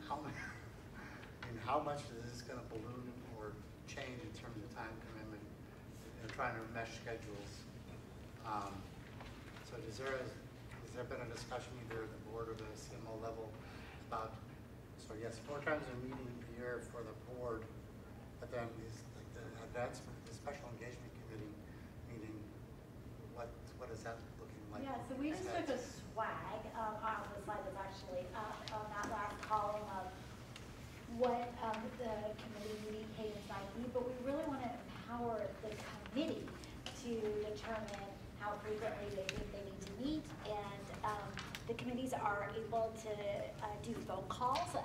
S15: how, many- I how much is this gonna balloon or change in terms of time commitment? And trying to mesh schedules. Um, so is there, a- has there been a discussion either at the board or the CMO level about, so yes, four times a meeting a year for the board, but then like the advancement, the special engagement committee meeting, what, what is that looking like?
S4: Yeah, so we just took a swag, um, on the slide that's actually up on that last column of what, um, the committee meeting cadence might be, but we really want to empower the committee to determine how frequently they think they need to meet, and, um, the committees are able to, uh, do phone calls, uh,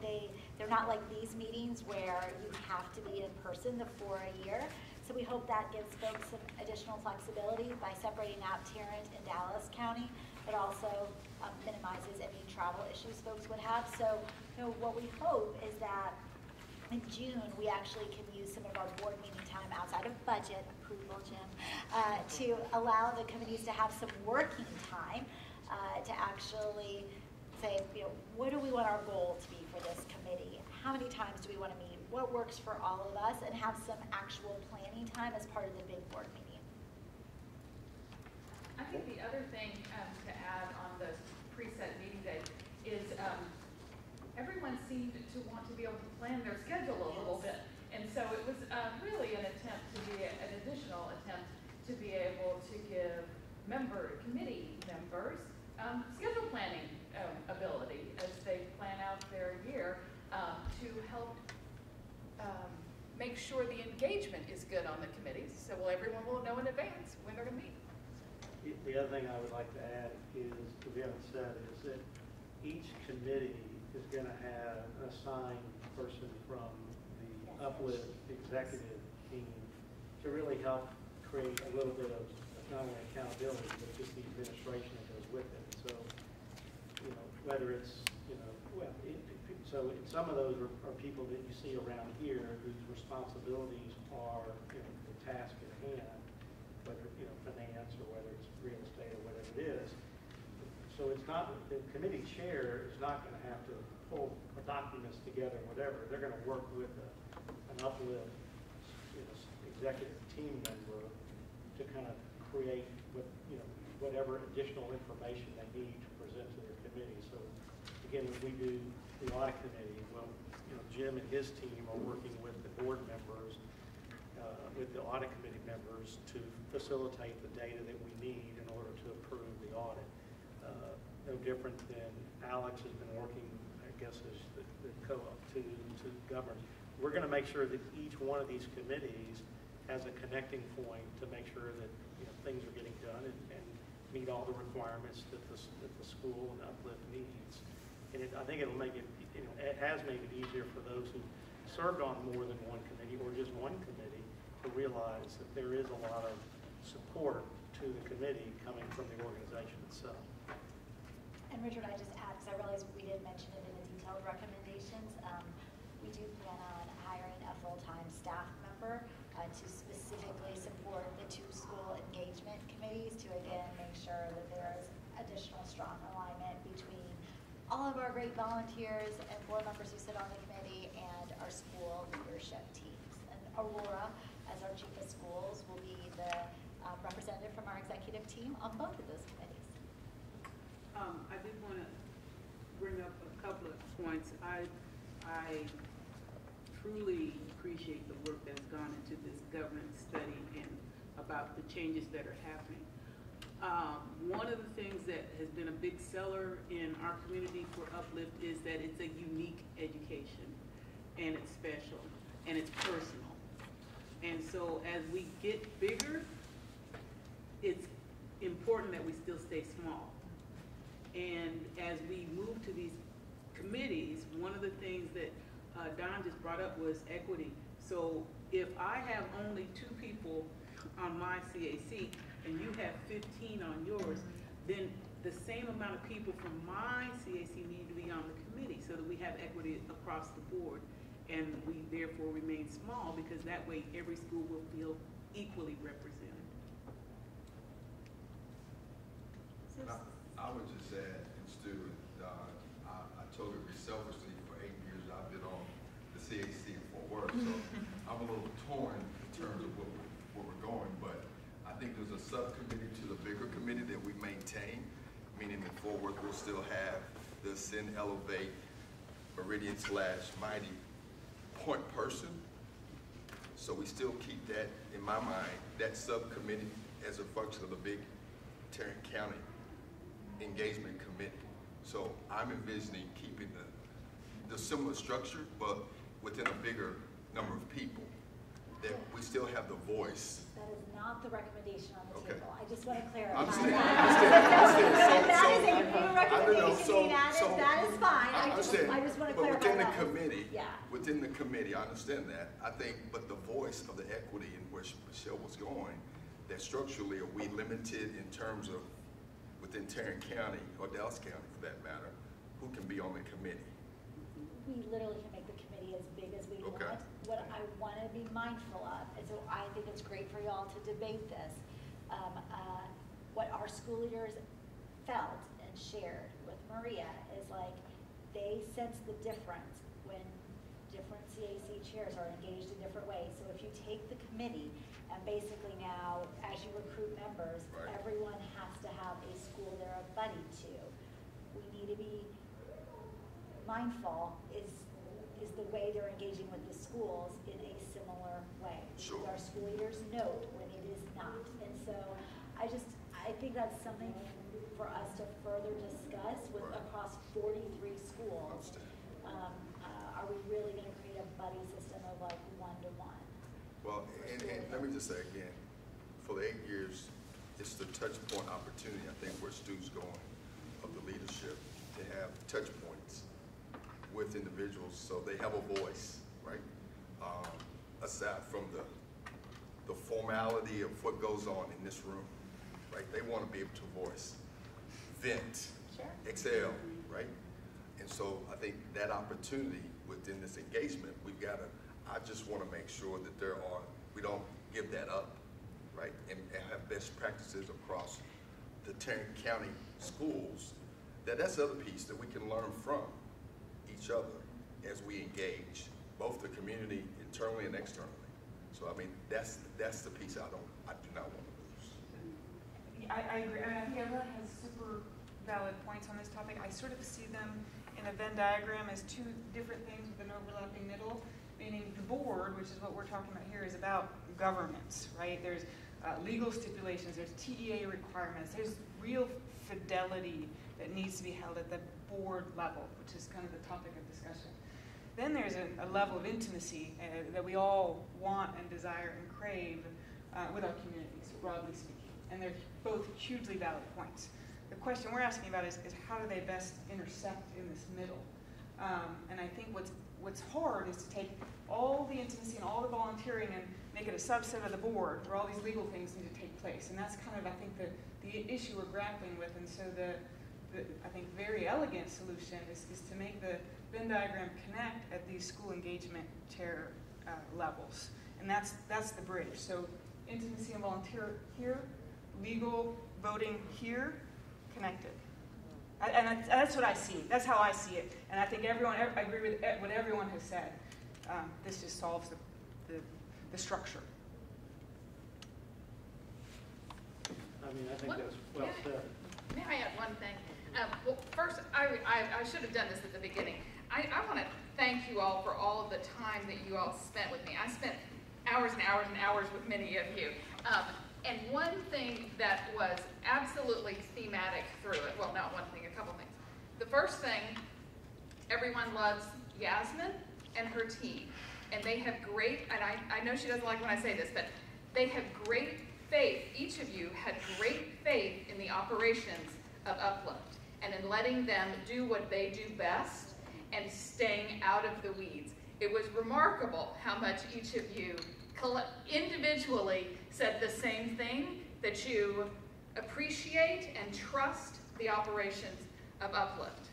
S4: they, they're not like these meetings where you have to be in person the for a year, so we hope that gives folks some additional flexibility by separating out Tarrant and Dallas County, but also um, minimizes any travel issues folks would have. So, you know, what we hope is that in June, we actually can use some of our board meeting time outside of budget approval, Jim, uh, to allow the committees to have some working time uh, to actually say, you know, what do we want our goal to be for this committee? How many times do we want to meet? What works for all of us? And have some actual planning time as part of the big board meeting.
S16: I think the other thing um, to add on the preset meeting day is um, everyone seemed to want to be able to plan their schedule a little bit. And so it was uh, really an attempt to be, an additional attempt to be able to give member, committee members um, schedule planning um, ability as they plan out their year um, to help um, make sure the engagement is good on the committees. So well, everyone will know in advance when they're going to meet.
S13: The- The other thing I would like to add is, to be said, is that each committee is gonna have an assigned person from the Uplift executive team to really help create a little bit of not only accountability, but just the administration that goes with it. So, you know, whether it's, you know, well, it, so some of those are, are people that you see around here whose responsibilities are, you know, the task at hand, whether, you know, finance or whether it's real estate or whatever it is. So it's not, the committee chair is not gonna have to pull documents together, whatever. They're gonna work with a, an uplift, you know, executive team member to kind of create what, you know, whatever additional information they need to present to their committee. So again, when we do the audit committee, well, you know, Jim and his team are working with the board members, uh, with the audit committee members to facilitate the data that we need in order to approve the audit. Uh, No different than Alex has been working, I guess, as the, the co-op to, to govern. We're gonna make sure that each one of these committees has a connecting point to make sure that, you know, things are getting done and, and meet all the requirements that the, that the school and Uplift needs. And it, I think it'll make it, you know, it has made it easier for those who served on more than one committee or just one committee to realize that there is a lot of support to the committee coming from the organization itself.
S4: And Richard, I just add, because I realize we didn't mention it in the detailed recommendations, um, we do plan on hiring a full-time staff member uh, to specifically support the two school engagement committees to again make sure that there is additional strong alignment between all of our great volunteers and board members who sit on the committee and our school leadership teams. And Aurora, as our chief of schools, will be the uh, representative from our executive team on both of those committees.
S18: Um, I did want to bring up a couple of points. I, I truly appreciate the work that's gone into this governance study and about the changes that are happening. Um, one of the things that has been a big seller in our community for Uplift is that it's a unique education, and it's special, and it's personal. And so as we get bigger, it's important that we still stay small. And as we move to these committees, one of the things that uh, Don just brought up was equity. So if I have only two people on my CAC and you have fifteen on yours, then the same amount of people from my CAC need to be on the committee so that we have equity across the board. And we therefore remain small because that way every school will feel equally represented.
S6: I I would just add, and Stu, and Don, I, I told you selfishly, for eight years, I've been on the CAC for work, so I'm a little torn in terms of what, we're- where we're going, but I think there's a subcommittee to the bigger committee that we maintain, meaning that Fort Worth will still have the Send Elevate Meridian slash Mighty point person. So we still keep that, in my mind, that subcommittee as a function of the big Tarrant County engagement committee. So I'm envisioning keeping the, the similar structure, but within a bigger number of people, that we still have the voice.
S4: That is not the recommendation on the
S6: Okay.
S4: table. I just want to clarify.
S6: I understand,
S4: that.
S6: Understand, I understand. So-
S4: That
S6: so-
S4: is a new recommendation
S6: so-
S4: being added,
S6: so-
S4: that is fine.
S6: I
S4: I just,
S6: understand,
S4: I just want to
S6: but
S4: clarify
S6: within the
S4: that.
S6: committee,
S4: Yeah.
S6: within the committee, I understand that. I think, but the voice of the equity in which Michelle was going, that structurally, are we limited in terms of within Tarrant County, or Dallas County for that matter, who can be on the committee?
S4: We literally can make the committee as big as we
S6: Okay.
S4: want. What I want to be mindful of, and so I think it's great for y'all to debate this, um, uh, what our school leaders felt and shared with Maria is like, they sense the difference when different CAC chairs are engaged in different ways. So if you take the committee and basically now, as you recruit members,
S6: Right.
S4: everyone has to have a school they're a buddy to. We need to be mindful is, is the way they're engaging with the schools in a similar way.
S6: Sure.
S4: Our school leaders note when it is not. And so I just, I think that's something for us to further discuss with,
S6: Right.
S4: across forty-three schools. Um, uh, are we really gonna create a buddy system of like one-to-one?
S6: Well, and, and let me just say again, for the eight years, it's the touch point opportunity, I think, where Stu's going, of the leadership, to have touch points with individuals, so they have a voice, right? Um, aside from the, the formality of what goes on in this room, right? They want to be able to voice, vent,
S4: Sure.
S6: excel, right? And so I think that opportunity within this engagement, we've got to, I just want to make sure that there are, we don't give that up, right? And, and have best practices across the Tarrant County schools. That that's the other piece that we can learn from each other as we engage, both the community internally and externally. So I mean, that's, that's the piece I don't, I do not want to lose.
S19: I, I agree, I mean, I think everyone has super valid points on this topic. I sort of see them in a Venn diagram as two different things with an overlapping middle, meaning the board, which is what we're talking about here, is about governance, right? There's uh, legal stipulations, there's TEA requirements, there's real fidelity that needs to be held at the board level, which is kind of the topic of discussion. Then there's a, a level of intimacy uh, that we all want and desire and crave uh, with our communities, broadly speaking. And they're both hugely valid points. The question we're asking about is, is how do they best intersect in this middle? Um, and I think what's, what's hard is to take all the intimacy and all the volunteering and make it a subset of the board where all these legal things need to take place. And that's kind of, I think, the, the issue we're grappling with. And so the, the I think, very elegant solution is, is to make the Venn diagram connect at these school engagement chair uh, levels. And that's, that's the bridge. So intimacy and volunteer here, legal voting here, connected. I- And I- that's what I see. That's how I see it. And I think everyone, I agree with what everyone has said. Um, This just solves the, the, the structure.
S13: I mean, I think
S16: What-
S13: that's well said.
S16: May I add one thing? Um, well, first, I, I, I should have done this at the beginning. I, I want to thank you all for all of the time that you all spent with me. I spent hours and hours and hours with many of you. Um, and one thing that was absolutely thematic through it, well, not one thing, a couple things. The first thing, everyone loves Yasmin and her team. And they have great, and I, I know she doesn't like when I say this, but they have great faith, each of you had great faith in the operations of Uplift and in letting them do what they do best and staying out of the weeds. It was remarkable how much each of you individually said the same thing that you appreciate and trust the operations of Uplift.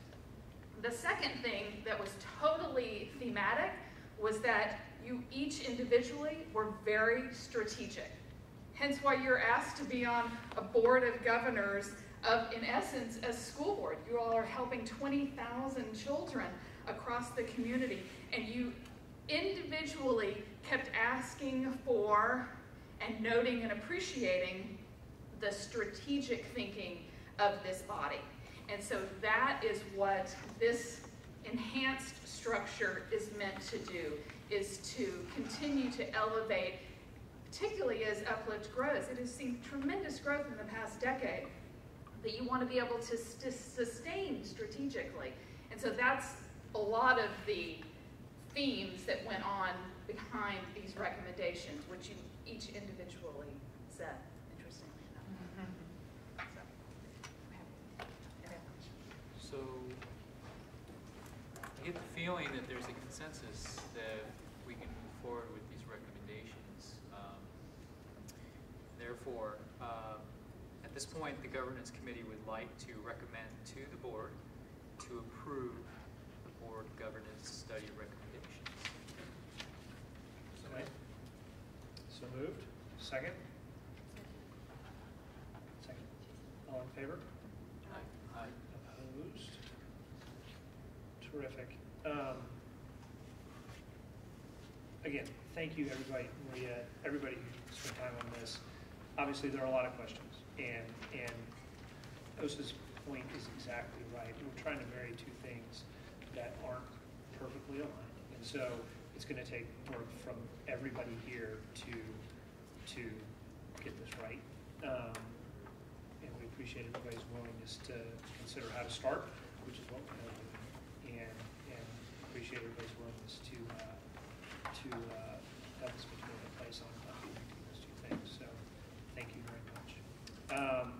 S16: The second thing that was totally thematic was that you each individually were very strategic. Hence why you're asked to be on a board of governors of, in essence, a school board. You all are helping 20,000 children across the community, and you individually kept asking for and noting and appreciating the strategic thinking of this body. And so that is what this enhanced structure is meant to do, is to continue to elevate, particularly as Uplift grows. It has seen tremendous growth in the past decade that you want to be able to st- sustain strategically. And so that's a lot of the themes that went on behind these recommendations, which you each individually said, interestingly enough. So,
S17: So, I get the feeling that there's a consensus that we can move forward with these recommendations. Um, Therefore, at this point, the governance committee would like to recommend to the board to approve the board governance study recommendations.
S1: So made. So moved. Second? Second. All in favor?
S17: Aye. Aye.
S1: Opposed? Terrific. Um, Again, thank you, everybody, Maria, everybody who spent time on this. Obviously, there are a lot of questions, and, and Osa's point is exactly right. We're trying to marry two things that aren't perfectly aligned. And so it's going to take work from everybody here to, to get this right. Um, And we appreciate everybody's willingness to consider how to start, which is what we're going to do. And, and appreciate everybody's willingness to, uh, to uh, have this between a place on on those two things. So thank you very much. Um,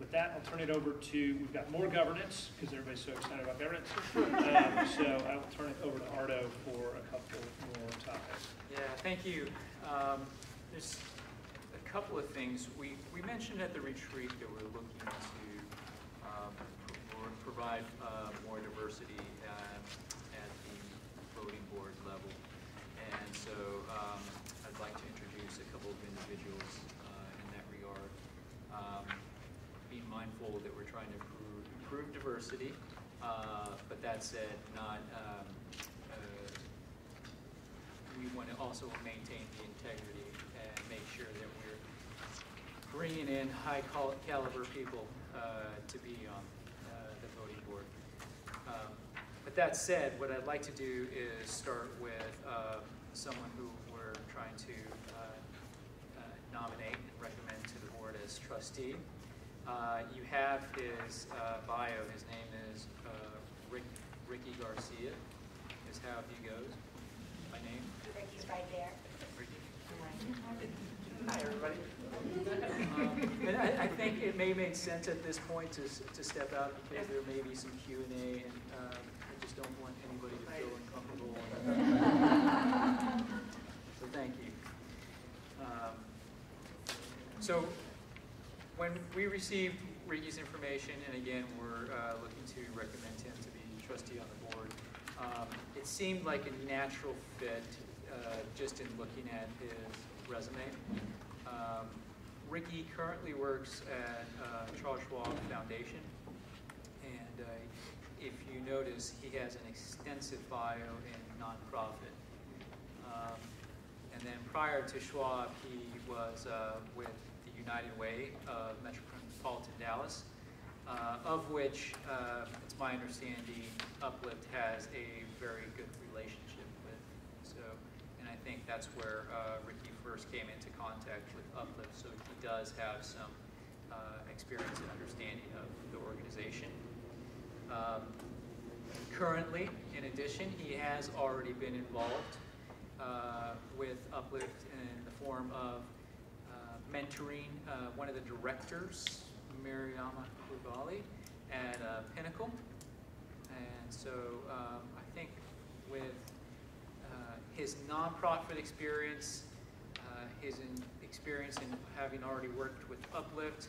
S1: With that, I'll turn it over to, we've got more governance, because everybody's so excited about governance. Um, So I will turn it over to Ardo for a couple more topics.
S17: Yeah, thank you. Um, There's a couple of things. We, we mentioned at the retreat that we're looking to um, pro- provide uh, more diversity uh, at the voting board level. And so um, I'd like to introduce a couple of individuals uh, in that regard. Um, Mindful that we're trying to improve, improve diversity, uh, but that said, not, um, uh, we want to also maintain the integrity and make sure that we're bringing in high caliber people uh, to be on uh, the voting board. Um, But that said, what I'd like to do is start with uh, someone who we're trying to uh, uh, nominate and recommend to the board as trustee. Uh, You have his uh, bio, his name is uh, Rick- Ricky Garcia, is how he goes by name.
S4: Ricky's right there.
S17: Hi, everybody. Um, And I, I think it may make sense at this point to, to step out because there may be some Q and A and um, I just don't want anybody to feel uncomfortable. So thank you. Um, So when we received Ricky's information, and again, we're uh, looking to recommend him to be trustee on the board, um, it seemed like a natural fit, uh, just in looking at his resume. Um, Ricky currently works at uh, Charles Schwab Foundation, and uh, if you notice, he has an extensive bio in nonprofit. Um, And then prior to Schwab, he was uh, with United Way of Metropolitan Dallas, uh, of which uh, it's my understanding Uplift has a very good relationship with. So, and I think that's where uh, Ricky first came into contact with Uplift, so he does have some uh, experience and understanding of the organization. Um, Currently, in addition, he has already been involved uh, with Uplift in the form of mentoring uh, one of the directors, Mariama Kubali, at uh, Pinnacle. And so um, I think with uh, his nonprofit experience, uh, his in- experience in having already worked with Uplift,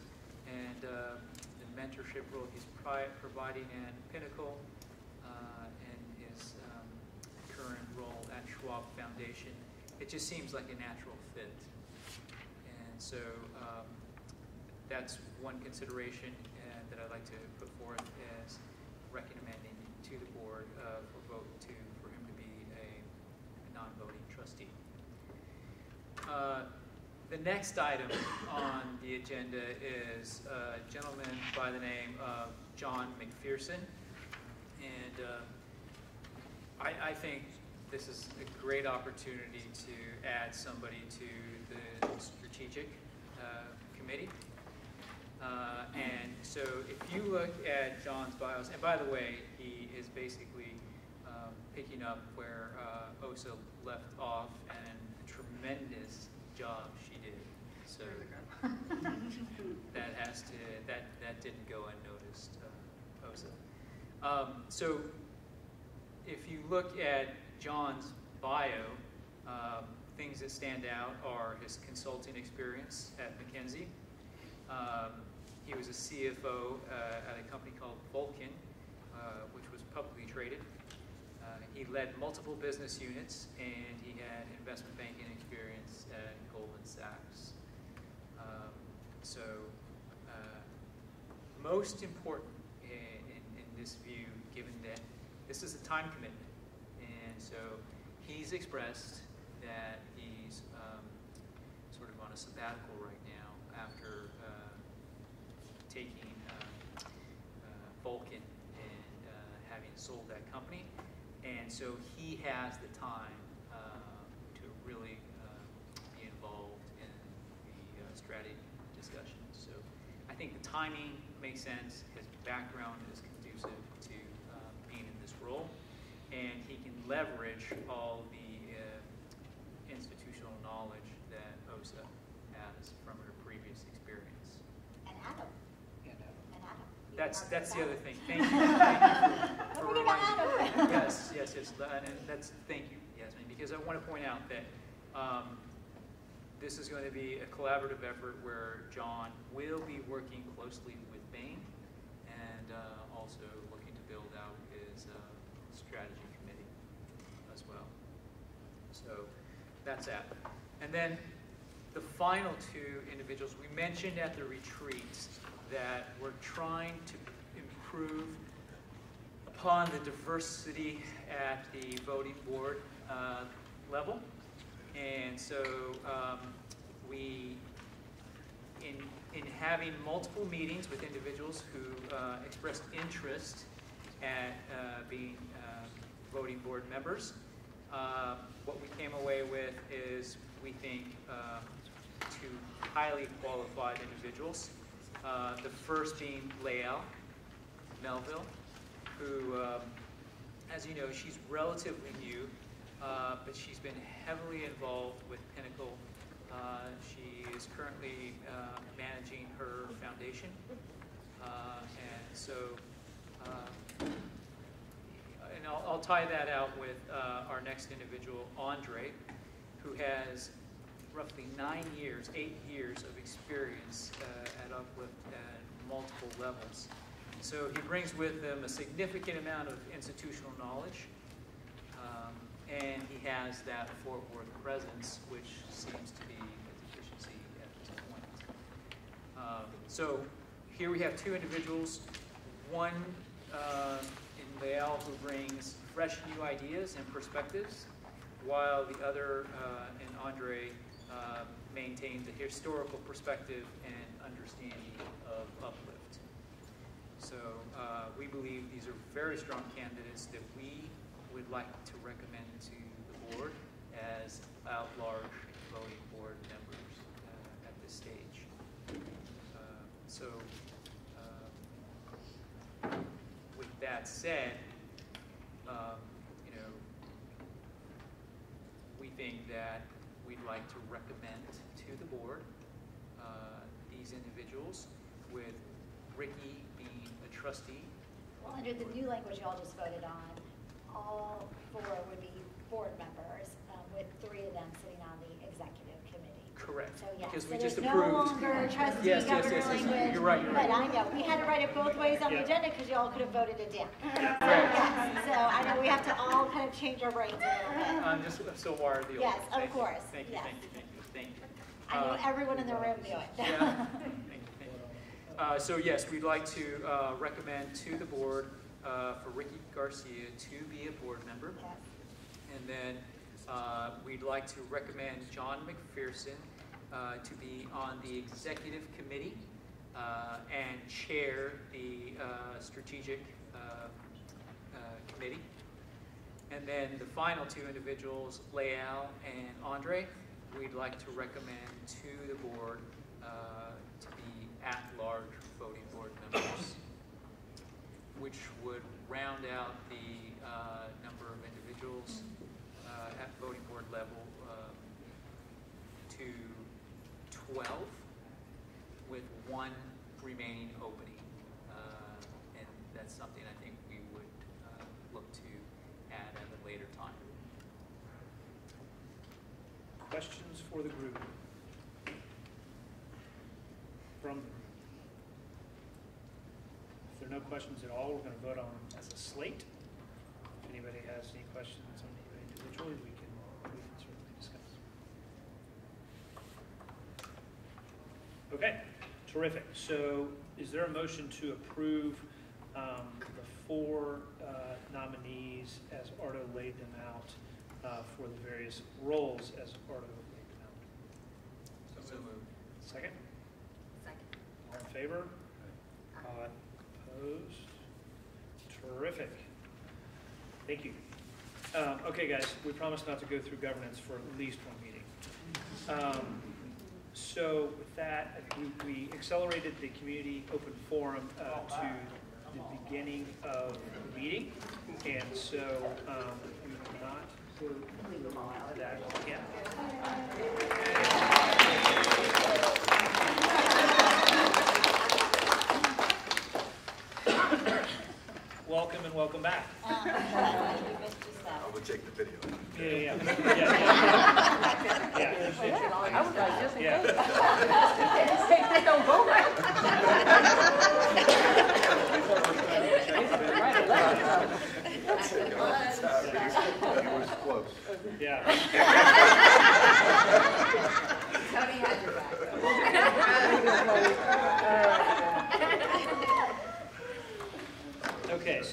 S17: and uh, the mentorship role he's providing at Pinnacle, and his um, current role at Schwab Foundation, it just seems like a natural fit. So um, that's one consideration uh, that I'd like to put forth as recommending to the board uh, for vote to, for him to be a a non-voting trustee. Uh, The next item on the agenda is a gentleman by the name of John McPherson. And uh, I, I think this is a great opportunity to add somebody to the strategic uh, committee. Uh, And so if you look at John's bios, and by the way, he is basically um, picking up where uh, OSA left off and the tremendous job she did. So that has to, that, that didn't go unnoticed, uh, OSA. Um, So if you look at John's bio, um, things that stand out are his consulting experience at McKinsey. Um, He was a CFO uh, at a company called Vulcan, uh, which was publicly traded. Uh, He led multiple business units, and he had investment banking experience at Goldman Sachs. Um, So, uh, most important in, in, in this view, given that this is a time commitment, and so he's expressed that he's um, sort of on a sabbatical right now after uh, taking uh, uh, Vulcan and uh, having sold that company, and so he has the time uh, to really uh, be involved in the strategy discussions. So I think the timing makes sense. His background is conducive to being in this role, and he can leverage all knowledge that OSA has from her previous experience.
S4: And Adam. And Adam.
S17: That's, that's the other thing. Thank you. Thank you for- for
S4: Don't forget about
S17: reminding-
S4: Adam.
S17: Yes, yes, yes. And that's, thank you, Yasmin, because I want to point out that um, this is going to be a collaborative effort where John will be working closely with Bain. and uh, also looking to build out his uh, strategy committee as well. So that's that. And then the final two individuals, we mentioned at the retreats that we're trying to improve upon the diversity at the voting board uh, level. And so um, we, in, in having multiple meetings with individuals who uh, expressed interest at uh, being uh, voting board members, uh, what we came away with is we think uh, two highly qualified individuals. Uh, the first being Lael Melville, who, um, as you know, she's relatively new, uh, but she's been heavily involved with Pinnacle. Uh, she is currently uh, managing her foundation, uh, and so, and I'll, I'll tie that out with uh, our next individual, Andre, who has roughly nine years, eight years of experience uh, at Uplift at multiple levels. So he brings with him a significant amount of institutional knowledge, um, and he has that Fort Worth presence, which seems to be a deficiency at this point. Um, so here we have two individuals, one uh, in Leal who brings fresh new ideas and perspectives, while the other uh, in Andre uh, maintains a historical perspective and understanding of uplift. So uh, we believe these are very strong candidates that we would like to recommend to the board as out large voting board members uh, at this stage. Uh, so uh, with that said, um, you know, that we'd like to recommend to the board uh, these individuals with Ricky being a trustee.
S4: Well, under the new language you all just voted on, all four would be board members, um, with three of them sitting on the executive committee.
S17: Correct.
S4: So, yeah,
S17: Because we
S4: there's
S17: just
S4: no
S17: approved.
S4: longer trustee
S17: Yes, yes, yes, yes.
S4: language.
S17: You're right, you're right.
S4: But I know, we had to write it both ways on the agenda because you all could have voted it down. So, yes, so I know we have to all kind of change our brains a little bit.
S17: I'm just I'm so wired the old.
S4: Yes,
S17: way.
S4: of
S17: Thank you.
S4: course,
S17: Thank you,
S4: yes.
S17: thank you, thank you, thank you.
S4: I know
S17: Uh,
S4: everyone in the room knew it.
S17: Yeah. Thank you, thank you. Uh, So yes, we'd like to uh, recommend to the board uh, for Ricky Garcia to be a board member. And then uh, we'd like to recommend John McPherson uh, to be on the executive committee uh, and chair the uh, strategic uh, committee. And then the final two individuals, Leal and Andre, we'd like to recommend to the board to be at-large voting board members, which would round out the number of individuals at voting board level uh, to 12, with one remaining opening. Uh, And that's something I think we would uh, look to add at a later time.
S1: Questions for the group? From the group? If there are no questions at all, we're going to vote on as a slate. If anybody has any questions on either individually, we can certainly discuss. Okay, terrific. So is there a motion to approve um, the four uh, nominees as Ardo laid them out uh, for the various roles as Ardo laid them out?
S17: So moved.
S1: Second?
S12: Second.
S1: All in favor? Aye. Opposed? Terrific. Thank you. Um, Okay, guys, we promised not to go through governance for at least one meeting. Um, So with that, I think we accelerated the community open forum uh, to the beginning of the meeting. And so um, we will not that again. Welcome and welcome back.
S6: I will take the video.
S1: Yeah, yeah, yeah. yeah. yeah.
S11: I was like, just in
S1: yeah.
S11: case. just in case they don't go right. Yeah.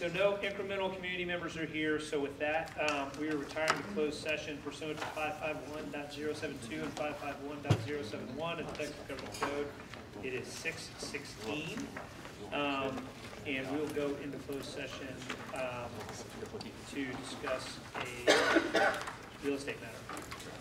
S1: so no incremental community members are here, so with that, um, we are retiring to closed session pursuant to 551.072 and 551.071 of the Texas Government Code. It is six sixteen, um, and we will go into closed session, um, to discuss a real estate matter.